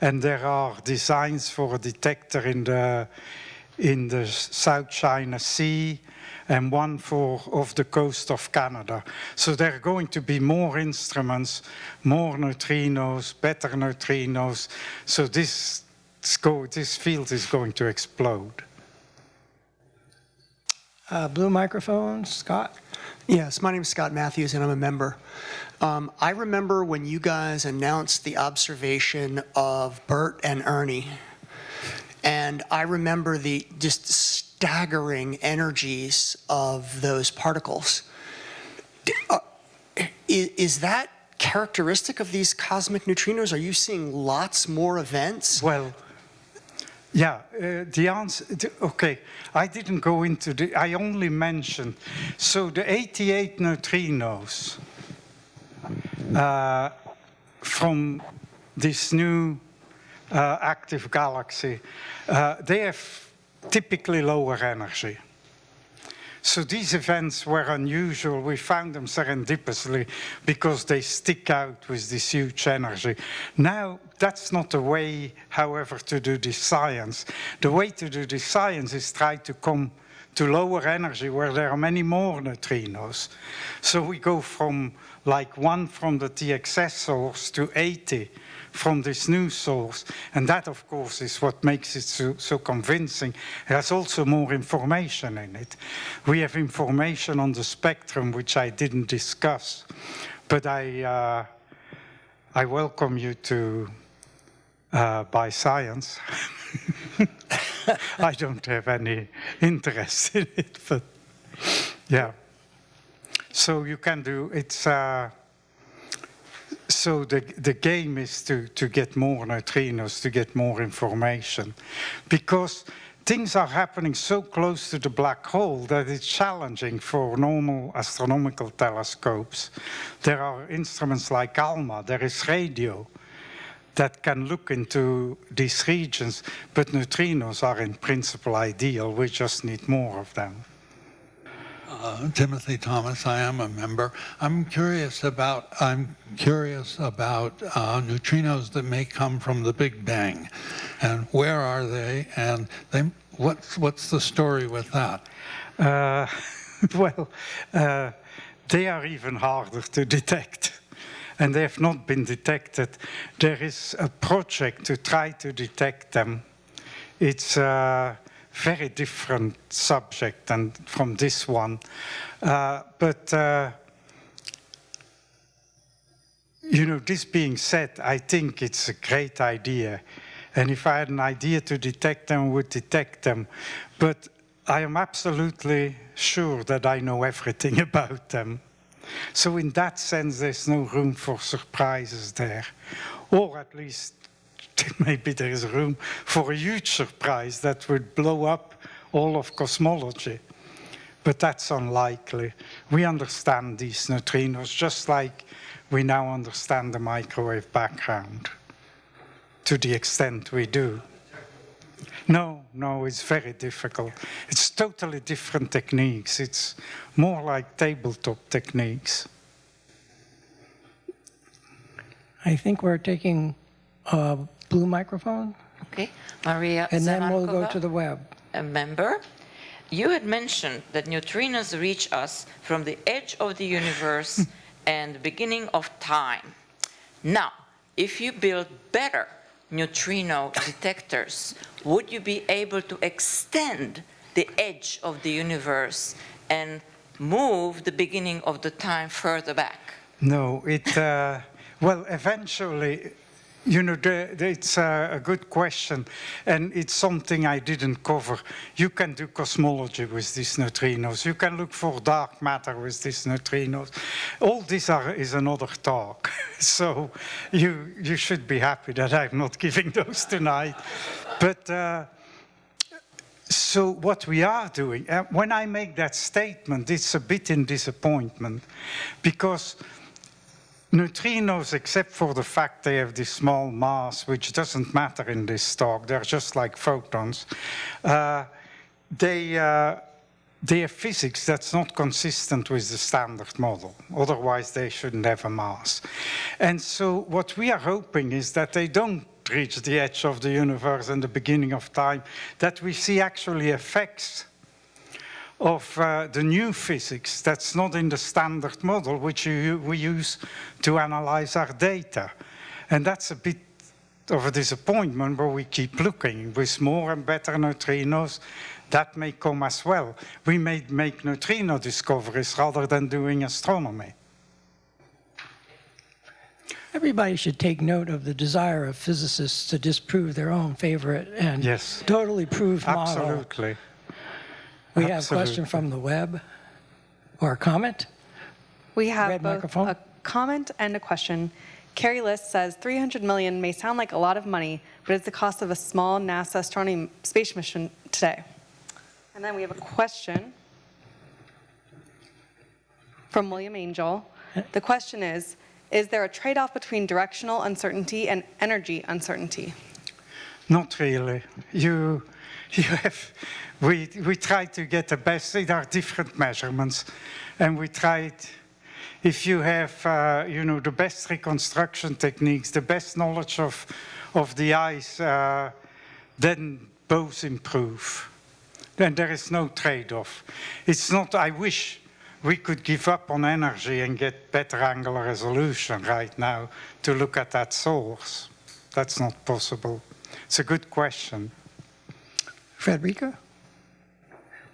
And there are designs for a detector in the, in the South China Sea and one for off the coast of Canada. So there are going to be more instruments, more neutrinos, better neutrinos. So this, this field is going to explode. Uh, Blue microphone, Scott? Yes, my name is Scott Matthews, and I'm a member. Um, I remember when you guys announced the observation of Bert and Ernie, and I remember the just staggering energies of those particles. Uh, Is that characteristic of these cosmic neutrinos? Are you seeing lots more events? Well, yeah, uh, the answer, okay, I didn't go into the, I only mentioned, so the 88 neutrinos uh, from this new active galaxy, uh, they have typically lower energy. So these events were unusual. We found them serendipitously because they stick out with this huge energy. Now, that's not the way, however, to do this science. The way to do this science is try to come to lower energy where there are many more neutrinos. So we go from like one from the TXS source to 80 from this new source. And that, of course, is what makes it so, so convincing. There's also more information in it. We have information on the spectrum, which I didn't discuss. But I, uh, I welcome you to uh, buy science. (laughs) I don't have any interest in it, but yeah. So you can do, it's, uh, so the, the game is to, to get more neutrinos, to get more information. Because things are happening so close to the black hole that it's challenging for normal astronomical telescopes. There are instruments like ALMA, there is radio that can look into these regions, but neutrinos are in principle ideal. We just need more of them. Uh, Timothy Thomas, I am a member. I'm curious about I'm curious about uh, neutrinos that may come from the Big Bang, and where are they? And they, what's what's the story with that? Uh, (laughs) well, uh, they are even harder to detect. And they have not been detected. There is a project to try to detect them. It's a very different subject than from this one. Uh, but, uh, you know, this being said, I think it's a great idea. And if I had an idea to detect them, I would detect them. But I am absolutely sure that I know everything (laughs) about them. So in that sense, there's no room for surprises there. Or at least (laughs) maybe there is room for a huge surprise that would blow up all of cosmology. But that's unlikely. We understand these neutrinos just like we now understand the microwave background, to the extent we do. No, no, it's very difficult. It's totally different techniques. It's more like tabletop techniques. I think we're taking a blue microphone, Okay, Maria and then we'll go Zanarkova, to the web. a member. You had mentioned that neutrinos reach us from the edge of the universe (laughs) and the beginning of time. Now, if you build better neutrino detectors, would you be able to extend the edge of the universe and move the beginning of the time further back? No, it, uh, well, eventually, you know, it's a, a good question, and it's something I didn't cover. You can do cosmology with these neutrinos. You can look for dark matter with these neutrinos. All this are, is another talk. (laughs) so you, you should be happy that I'm not giving those tonight. But uh, so what we are doing, uh, when I make that statement, it's a bit in disappointment because neutrinos, except for the fact they have this small mass, which doesn't matter in this talk, they're just like photons, uh, they, uh, they have physics that's not consistent with the standard model. Otherwise, they shouldn't have a mass. And so what we are hoping is that they don't reach the edge of the universe and the beginning of time, that we see actually effects of uh, the new physics that's not in the standard model which you, we use to analyze our data. And that's a bit of a disappointment, but we keep looking with more and better neutrinos. That may come as well. We may make neutrino discoveries rather than doing astronomy. Everybody should take note of the desire of physicists to disprove their own favorite and Yes. totally proved model. Absolutely. We have a question from the web or a comment. We have Red both microphone. a comment and a question. Carrie List says 300 million may sound like a lot of money, but it's the cost of a small NASA astronomy space mission today. And then we have a question from William Angel. The question is, is there a trade-off between directional uncertainty and energy uncertainty? Not really. You, (laughs) you have, we, we try to get the best, there are different measurements, and we tried, if you have, uh, you know, the best reconstruction techniques, the best knowledge of, of the ice, uh, then both improve. Then there is no trade-off. It's not, I wish we could give up on energy and get better angular resolution right now to look at that source. That's not possible. It's a good question. Frederica?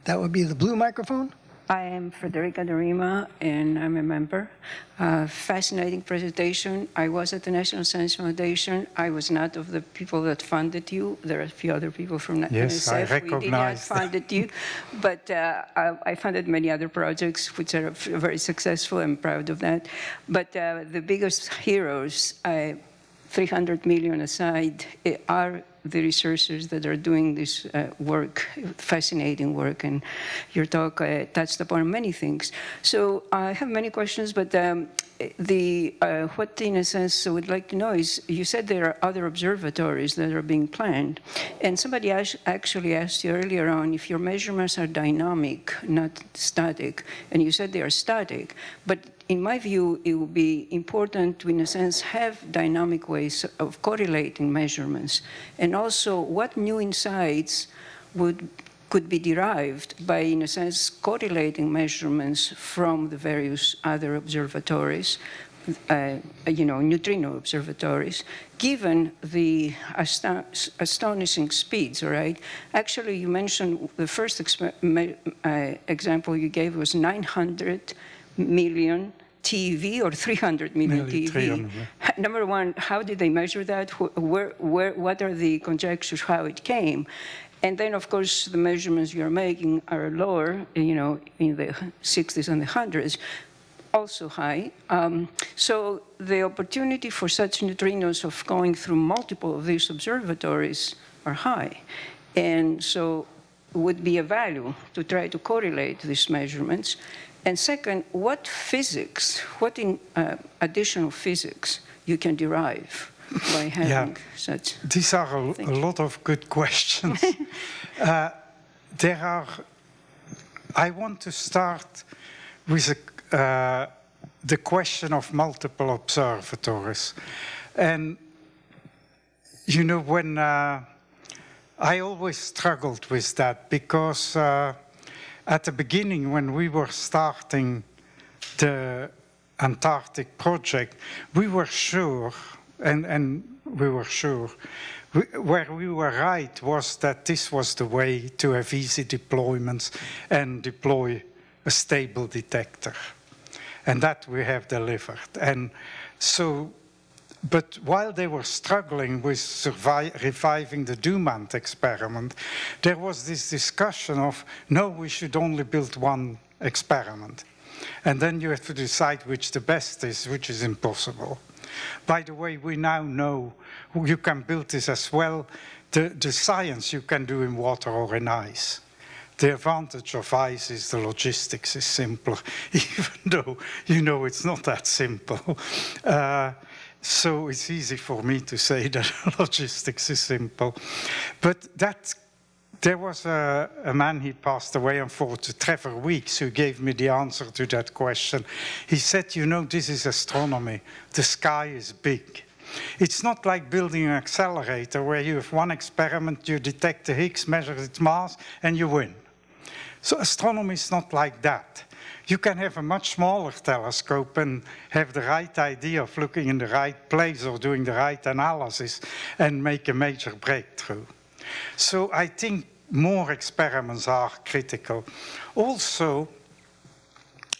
That would be the blue microphone? I am Frederica Dorima, and I'm a member. Uh, fascinating presentation. I was at the National Science Foundation. I was not of the people that funded you. There are a few other people from Yes, I NSF. We did not recognize that. funded you, but uh, I, I funded many other projects which are very successful. I'm proud of that. But uh, the biggest heroes, uh, 300 million aside, eh, are the researchers that are doing this uh, work, fascinating work, and your talk uh, touched upon many things. So I have many questions, but um, the uh, what in a sense I would like to know is you said there are other observatories that are being planned, and somebody actually asked you earlier on if your measurements are dynamic, not static, and you said they are static, but in my view, it would be important to, in a sense, have dynamic ways of correlating measurements. And also, what new insights would could be derived by, in a sense, correlating measurements from the various other observatories, uh, you know, neutrino observatories, given the astonishing speeds, all right? Actually, you mentioned the first uh, example you gave was 900 million TV or 300 million Nearly TeV. 300. Number one, how did they measure that? Where, where, what are the conjectures how it came? And then, of course, the measurements you're making are lower, you know, in the 60s and the hundreds, also high. Um, so the opportunity for such neutrinos of going through multiple of these observatories are high. And so would be a value to try to correlate these measurements. And second, what physics, what in, uh, additional physics you can derive by (laughs) having such? These are a, a lot of good questions. (laughs) uh, there are, I want to start with a, uh, the question of multiple observatories. And, you know, when uh, I always struggled with that because uh, at the beginning, when we were starting the Antarctic project, we were sure, and, and we were sure, we, where we were right was that this was the way to have easy deployments and deploy a stable detector. And that we have delivered. And so but while they were struggling with reviving the DUMAND experiment, there was this discussion of no, we should only build one experiment. And then you have to decide which the best is, which is impossible. By the way, we now know you can build this as well. The, the science you can do in water or in ice. The advantage of ice is the logistics is simpler, (laughs) even though you know it's not that simple. Uh, so it's easy for me to say (laughs) that logistics is simple. But that, there was a, a man, he passed away, unfortunately, Trevor Weekes, who gave me the answer to that question. He said, you know, this is astronomy. The sky is big. It's not like building an accelerator where you have one experiment, you detect the Higgs, measure its mass, and you win. So astronomy is not like that. You can have a much smaller telescope and have the right idea of looking in the right place or doing the right analysis and make a major breakthrough. So I think more experiments are critical. Also,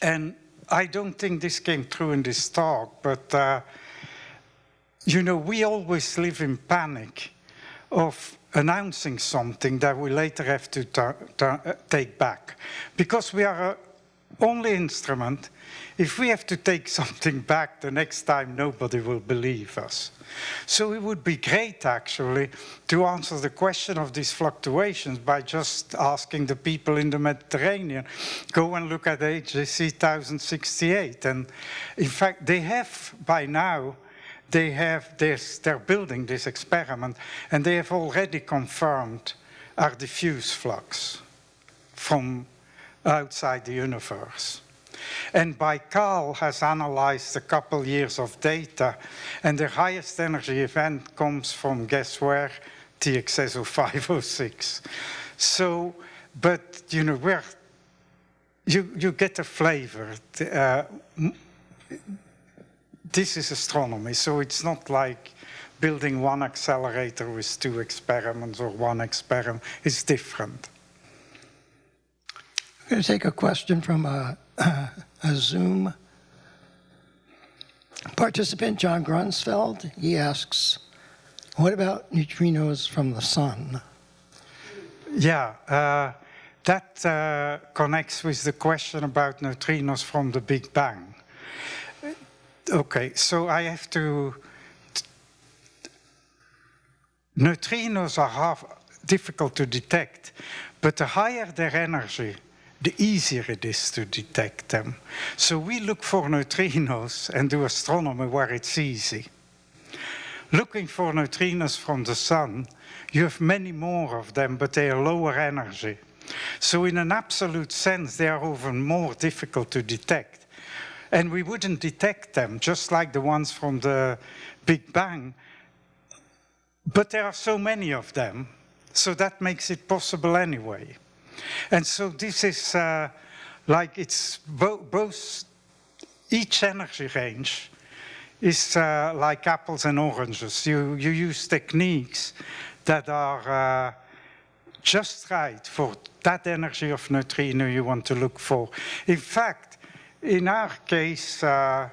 and I don't think this came through in this talk, but uh, you know, we always live in panic of announcing something that we later have to take back. Because we are a only instrument, if we have to take (laughs) something back the next time, nobody will believe us. So it would be great, actually, to answer the question of these fluctuations by just asking the people in the Mediterranean, go and look at NGC 1068. And in fact, they have by now, they have this, they're building this experiment, and they have already confirmed our diffuse flux from outside the universe. And Baikal has analyzed a couple years of data, and the highest energy event comes from, guess where? TXS 506. So, but, you know, where you, you get a flavor. Uh, this is astronomy, so it's not like building one accelerator with two experiments or one experiment. It's different. Going to take a question from a, a Zoom participant, John Grunsfeld. He asks, what about neutrinos from the sun? Yeah, uh, that uh, connects with the question about neutrinos from the Big Bang. Okay, so I have to... Neutrinos are half difficult to detect, but the higher their energy, the easier it is to detect them. So we look for neutrinos and do astronomy where it's easy. Looking for neutrinos from the sun, you have many more of them, but they are lower energy. So in an absolute sense, they are even more difficult to detect. And we wouldn't detect them, just like the ones from the Big Bang. But there are so many of them, so that makes it possible anyway. And so this is uh, like it's bo both, each energy range is uh, like apples and oranges. You, you use techniques that are uh, just right for that energy of neutrino you want to look for. In fact, in our case, uh,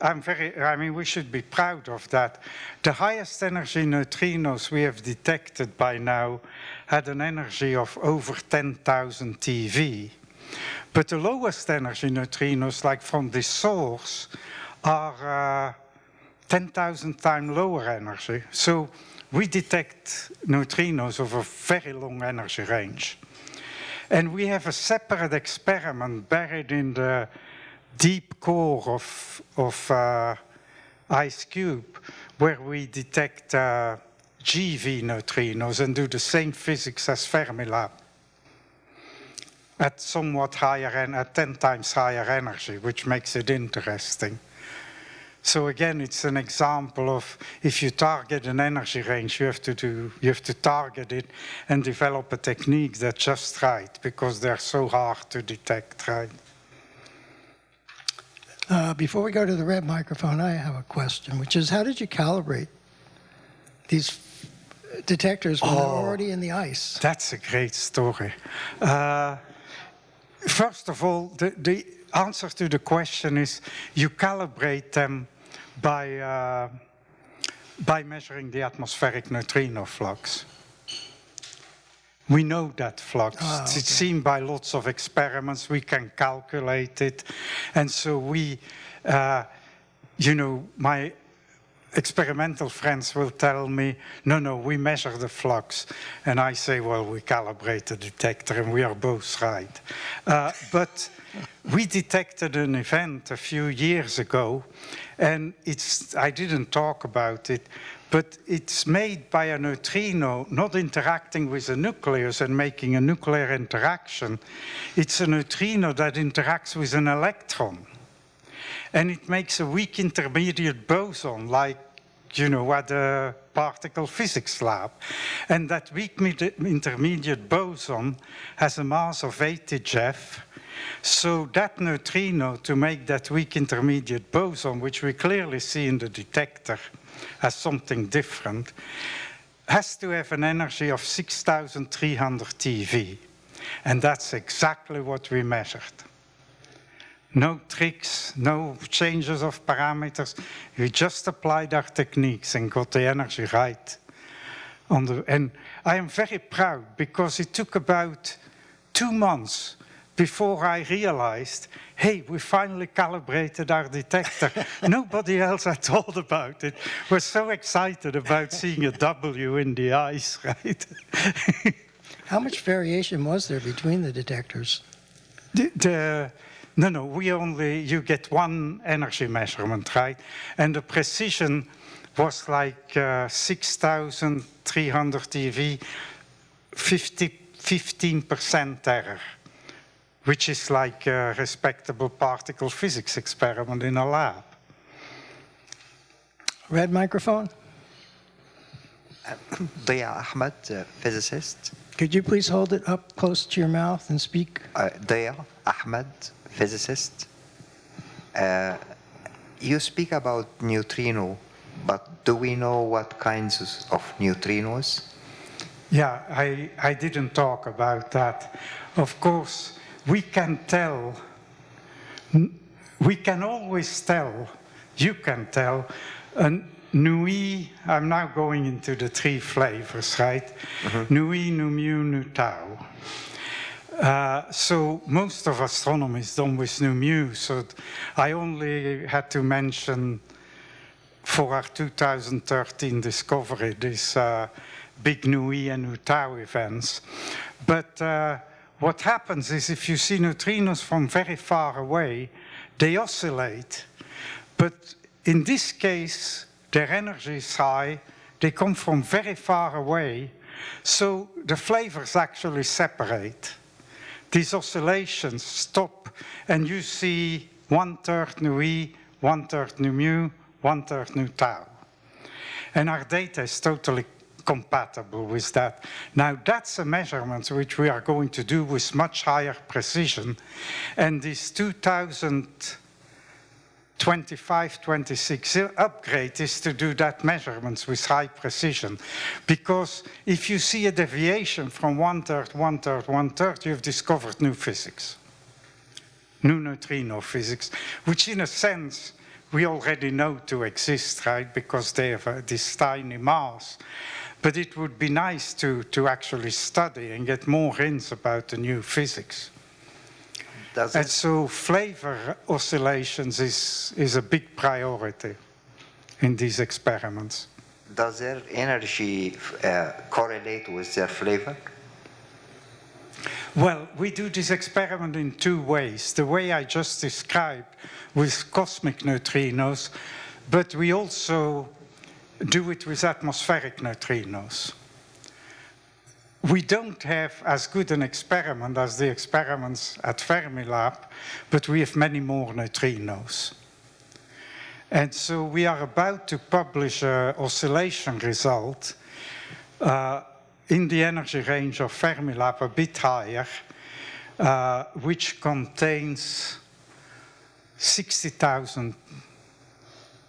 I'm very, I mean, we should be proud of that. The highest energy neutrinos we have detected by now had an energy of over 10,000 TeV. But the lowest energy neutrinos, like from this source, are uh, 10,000 times lower energy. So we detect neutrinos of a very long energy range. And we have a separate experiment buried in the DeepCore of, of uh, IceCube where we detect uh, GeV neutrinos and do the same physics as Fermilab at somewhat higher, and at 10 times higher energy, which makes it interesting. So again, it's an example of if you target an energy range, you have to do, you have to target it and develop a technique that's just right because they're so hard to detect, right? Uh, Before we go to the red microphone, I have a question, which is how did you calibrate these detectors when they're Oh. already in the ice? That's a great story. Uh, first of all, the, the answer to the question is you calibrate them by, uh, by measuring the atmospheric neutrino flux. We know that flux. Ah, It's seen by lots of experiments. We can calculate it. And so we, uh, you know, my experimental friends will tell me, no, no, we measure the flux. And I say, well, we calibrate the detector and we are both right. Uh, but we detected an event a few years ago and it's, I didn't talk about it, but it's made by a neutrino not interacting with a nucleus and making a nuclear interaction. It's a neutrino that interacts with an electron and it makes a weak intermediate boson like you know at the particle physics lab. And that weak intermediate boson has a mass of 80 GeV so that neutrino to make that weak intermediate boson which we clearly see in the detector as something different has to have an energy of 6300 TeV and that's exactly what we measured no tricks, no changes of parameters. We just applied our techniques and got the energy right. The, and I am very proud because it took about two months before I realized, hey, we finally calibrated our detector. (laughs) Nobody else had thought about it. We're so excited about seeing a W in the ice, (laughs) right? How much variation was there between the detectors? The, the, no, no, we only, you get one energy measurement, right? And the precision was like uh, 6,300 TeV, 50, 15% error, which is like a respectable particle physics experiment in a lab. Red microphone? Dia Ahmed, uh, physicist. Could you please hold it up close to your mouth and speak? Uh, Dia Ahmed, physicist. Uh, you speak about neutrino, but do we know what kinds of neutrinos? Yeah, I, I didn't talk about that. Of course, we can tell, we can always tell, you can tell, an Nui, I'm now going into the three flavors, right? Nui, Nu mu, Nu tau. Uh, so most of astronomy is done with Nu mu, so I only had to mention for our 2013 discovery, this uh, big Nui and Nu tau events. But uh, what happens is if you see neutrinos from very far away, they oscillate. But in this case, their energy is high, they come from very far away, so the flavors actually separate these oscillations stop and you see one third nu e, one third nu mu, one third nu tau. And our data is totally compatible with that. Now that's a measurement which we are going to do with much higher precision. And these 2000 25, 26 upgrade is to do that measurements with high precision. Because if you see a deviation from one-third, one-third, one-third, you've discovered new physics, new neutrino physics, which in a sense we already know to exist, right? Because they have uh, this tiny mass. But it would be nice to, to actually study and get more hints about the new physics. Does And it, so flavor oscillations is, is a big priority in these experiments. does their energy uh, correlate with their flavor? Well, we do this experiment in two ways. The way I just described with cosmic neutrinos, but we also do it with atmospheric neutrinos. We don't have as good an experiment as the experiments at Fermilab, but we have many more neutrinos. And so we are about to publish an oscillation result uh, in the energy range of Fermilab, a bit higher, uh, which contains 60,000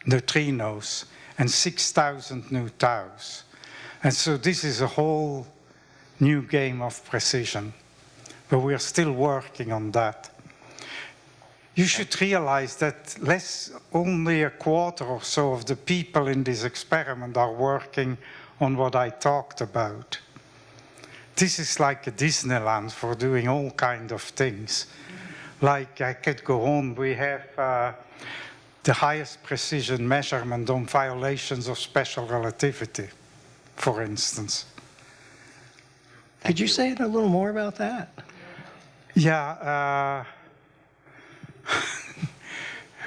neutrinos and 6,000 nu taus. And so this is a whole new game of precision, but we are still working on that. You should realize that less, only a quarter or so of the people in this experiment are working on what I talked about. This is like a Disneyland for doing all kind of things. Like I could go on, we have uh, the highest precision measurement on violations of special relativity, for instance. Could you say a little more about that? Yeah, uh,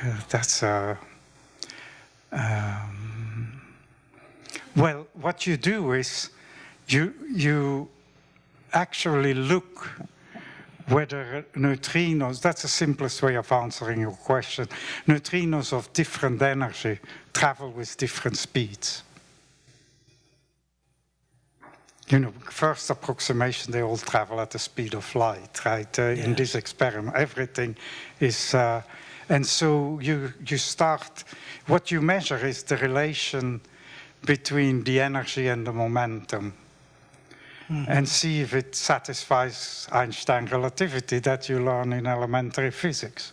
(laughs) that's uh, um, well. What you do is you you actually look whether neutrinos. That's the simplest way of answering your question. Neutrinos of different energy travel with different speeds. You know, first approximation, they all travel at the speed of light, right? Uh, In this experiment, everything is, uh, and so you you start. What you measure is the relation between the energy and the momentum, and see if it satisfies Einstein relativity that you learn in elementary physics.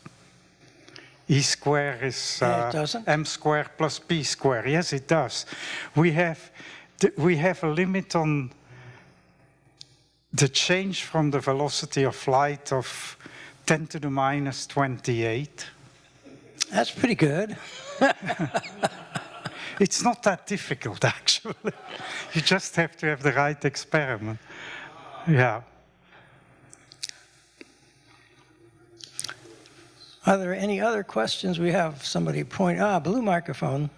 E square is uh, m square plus p square. Yes, it does. We have we have a limit on the change from the velocity of light of 10 to the minus 28. That's pretty good. (laughs) It's not that difficult, actually. (laughs) You just have to have the right experiment. Yeah. Are there any other questions? We have somebody point, ah, blue microphone.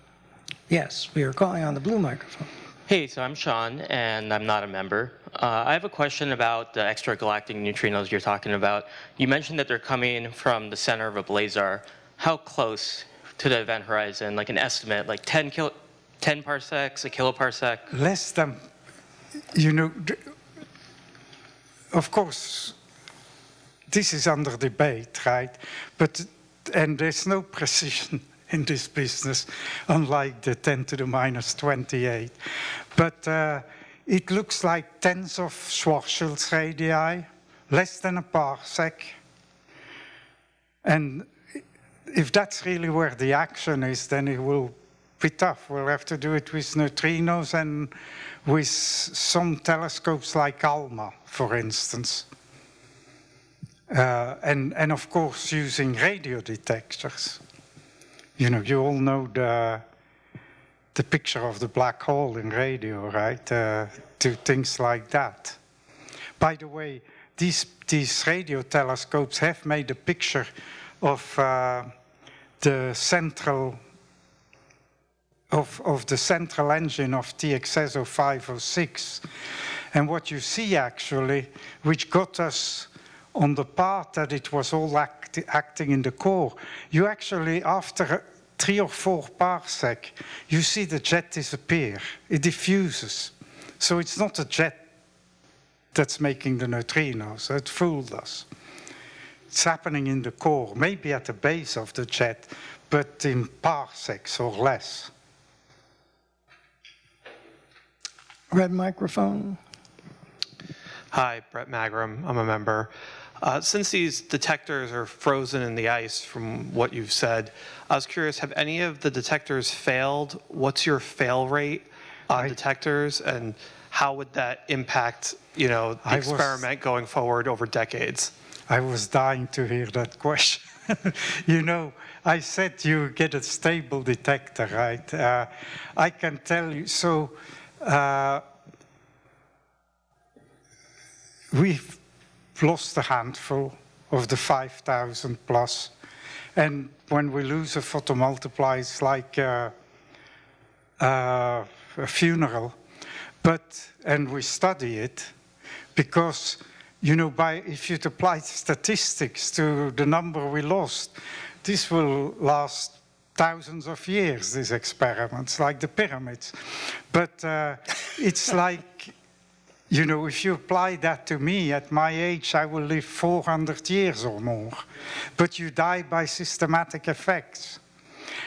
Yes, we are calling on the blue microphone. Hey, so I'm Sean, and I'm not a member. Uh, I have a question about the extragalactic neutrinos you're talking about. You mentioned that they're coming from the center of a blazar. How close to the event horizon? Like an estimate, like 10 kilo, 10 parsecs, a kiloparsec? Less than, you know, of course, this is under debate, right? But, and there's no precision (laughs) in this business, unlike the 10 to the minus 28. But uh, it looks like tens of Schwarzschild radii, less than a parsec. And if that's really where the action is, then it will be tough. We'll have to do it with neutrinos and with some telescopes like ALMA, for instance. Uh, and, and of course, using radio detectors. You know, you all know the, the picture of the black hole in radio, right? Uh, to things like that. By the way, these, these radio telescopes have made a picture of uh, the central of, of the central engine of TXS 0506. And what you see actually, which got us on the path that it was all act, acting in the core, you actually, after three or four parsec, you see the jet disappear. It diffuses. So it's not a jet that's making the neutrinos. It fooled us. It's happening in the core, maybe at the base of the jet, but in parsecs or less. Red microphone. Hi, Brett Magram. I'm a member. Uh, Since these detectors are frozen in the ice, from what you've said, I was curious, have any of the detectors failed? What's your fail rate on detectors, and how would that impact, you know, the I was- experiment going forward over decades? I was dying to hear that question. (laughs) you know, I said you get a stable detector, right? Uh, I can tell you. So uh, we've lost a handful of the 5,000 plus. And when we lose a photomultiplier, it's like uh, uh, a funeral. But, and we study it because, you know, by, if you'd apply statistics to the number we lost, this will last thousands of years, these experiments, like the pyramids. But uh, it's (laughs) like, you know, if you apply that to me at my age, I will live 400 years or more. But you die by systematic effects.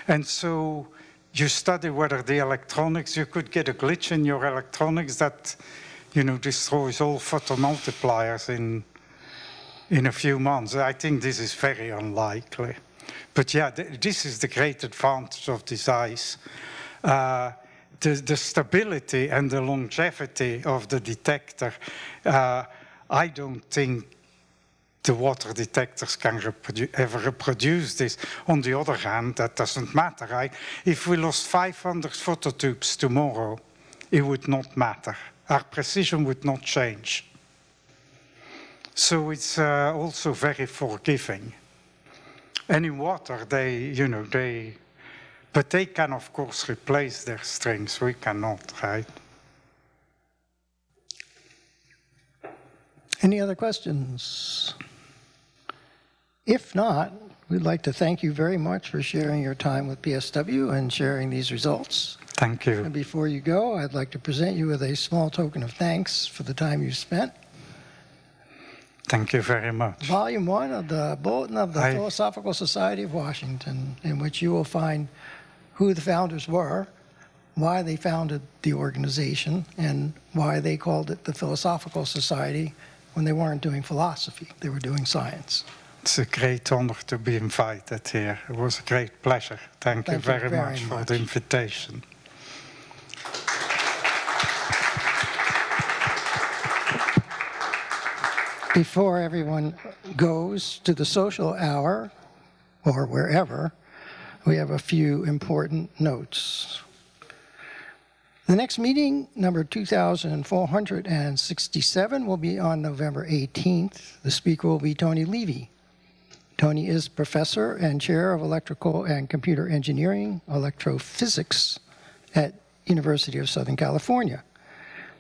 And so you study whether the electronics, you could get a glitch in your electronics that, you know, destroys all photomultipliers in, in a few months. I think this is very unlikely. But yeah, th this is the great advantage of this ice. Uh, the, the stability and the longevity of the detector, uh, I don't think the water detectors can reprodu ever reproduce this. On the other hand, that doesn't matter, right? If we lost 500 phototubes tomorrow, it would not matter. Our precision would not change. So it's uh, also very forgiving. And in water, they, you know, they, but they can of course replace their strings. We cannot, right? Any other questions? If not, we'd like to thank you very much for sharing your time with PSW and sharing these results. Thank you. And before you go, I'd like to present you with a small token of thanks for the time you spent. Thank you very much. Volume one of the Bulletin of the I- Philosophical Society of Washington, in which you will find who the founders were, why they founded the organization, and why they called it the Philosophical Society when they weren't doing philosophy, they were doing science. It's a great honor to be invited here. It was a great pleasure. Thank, you Thank you very, very much for the invitation. Before everyone goes to the social hour or wherever, we have a few important notes. The next meeting, number 2467, will be on November 18th. The speaker will be Tony Levi. Tony is professor and chair of electrical and computer engineering, electrophysics at University of Southern California.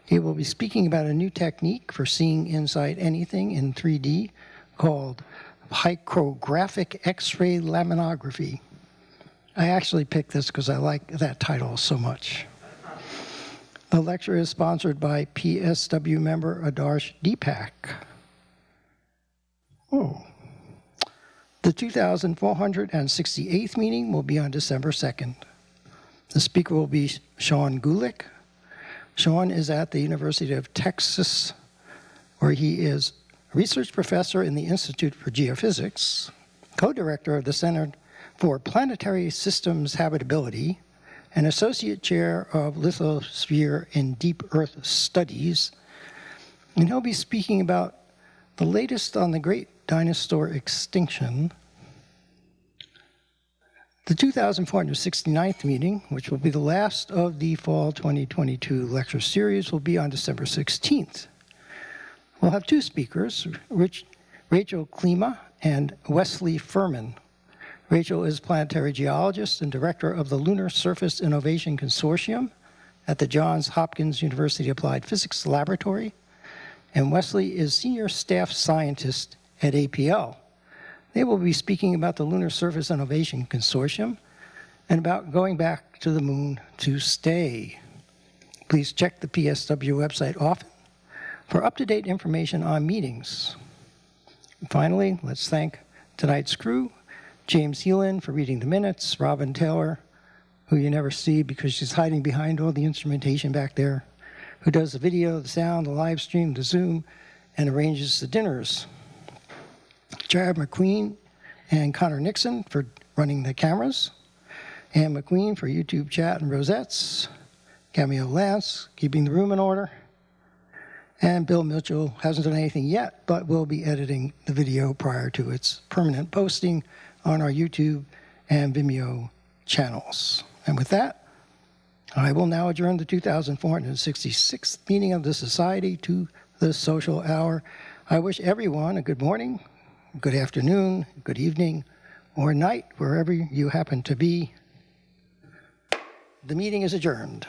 He will be speaking about a new technique for seeing inside anything in 3D called hycrographic X-ray laminography. I actually picked this because I like that title so much. The lecture is sponsored by PSW member Adarsh Deepak. Oh. The 2468th meeting will be on December 2nd. The speaker will be Sean Gulick. Sean is at the University of Texas, where he is research professor in the Institute for Geophysics, co-director of the Center for Planetary Systems Habitability, and associate chair of Lithosphere and Deep Earth Studies. And he'll be speaking about the latest on the great dinosaur extinction, the 2469th meeting, which will be the last of the fall 2022 lecture series, will be on December 16th. We'll have two speakers, Rich, Rachel Klima and Wesley Furman. Rachel is planetary geologist and director of the Lunar Surface Innovation Consortium at the Johns Hopkins University Applied Physics Laboratory, and Wesley is senior staff scientist at APL. They will be speaking about the Lunar Surface Innovation Consortium and about going back to the moon to stay. Please check the PSW website often for up-to-date information on meetings. Finally, let's thank tonight's crew, James Heelan for reading the minutes, Robin Taylor, who you never see because she's hiding behind all the instrumentation back there, who does the video, the sound, the live stream, the Zoom, and arranges the dinners. Jared McQueen and Connor Nixon for running the cameras, Ann McQueen for YouTube chat and rosettes, Cameo Lance keeping the room in order, and Bill Mitchell hasn't done anything yet, but will be editing the video prior to its permanent posting on our YouTube and Vimeo channels. And with that, I will now adjourn the 2466th meeting of the Society to the social hour. I wish everyone a good morning, good afternoon, good evening, or night, wherever you happen to be. The meeting is adjourned.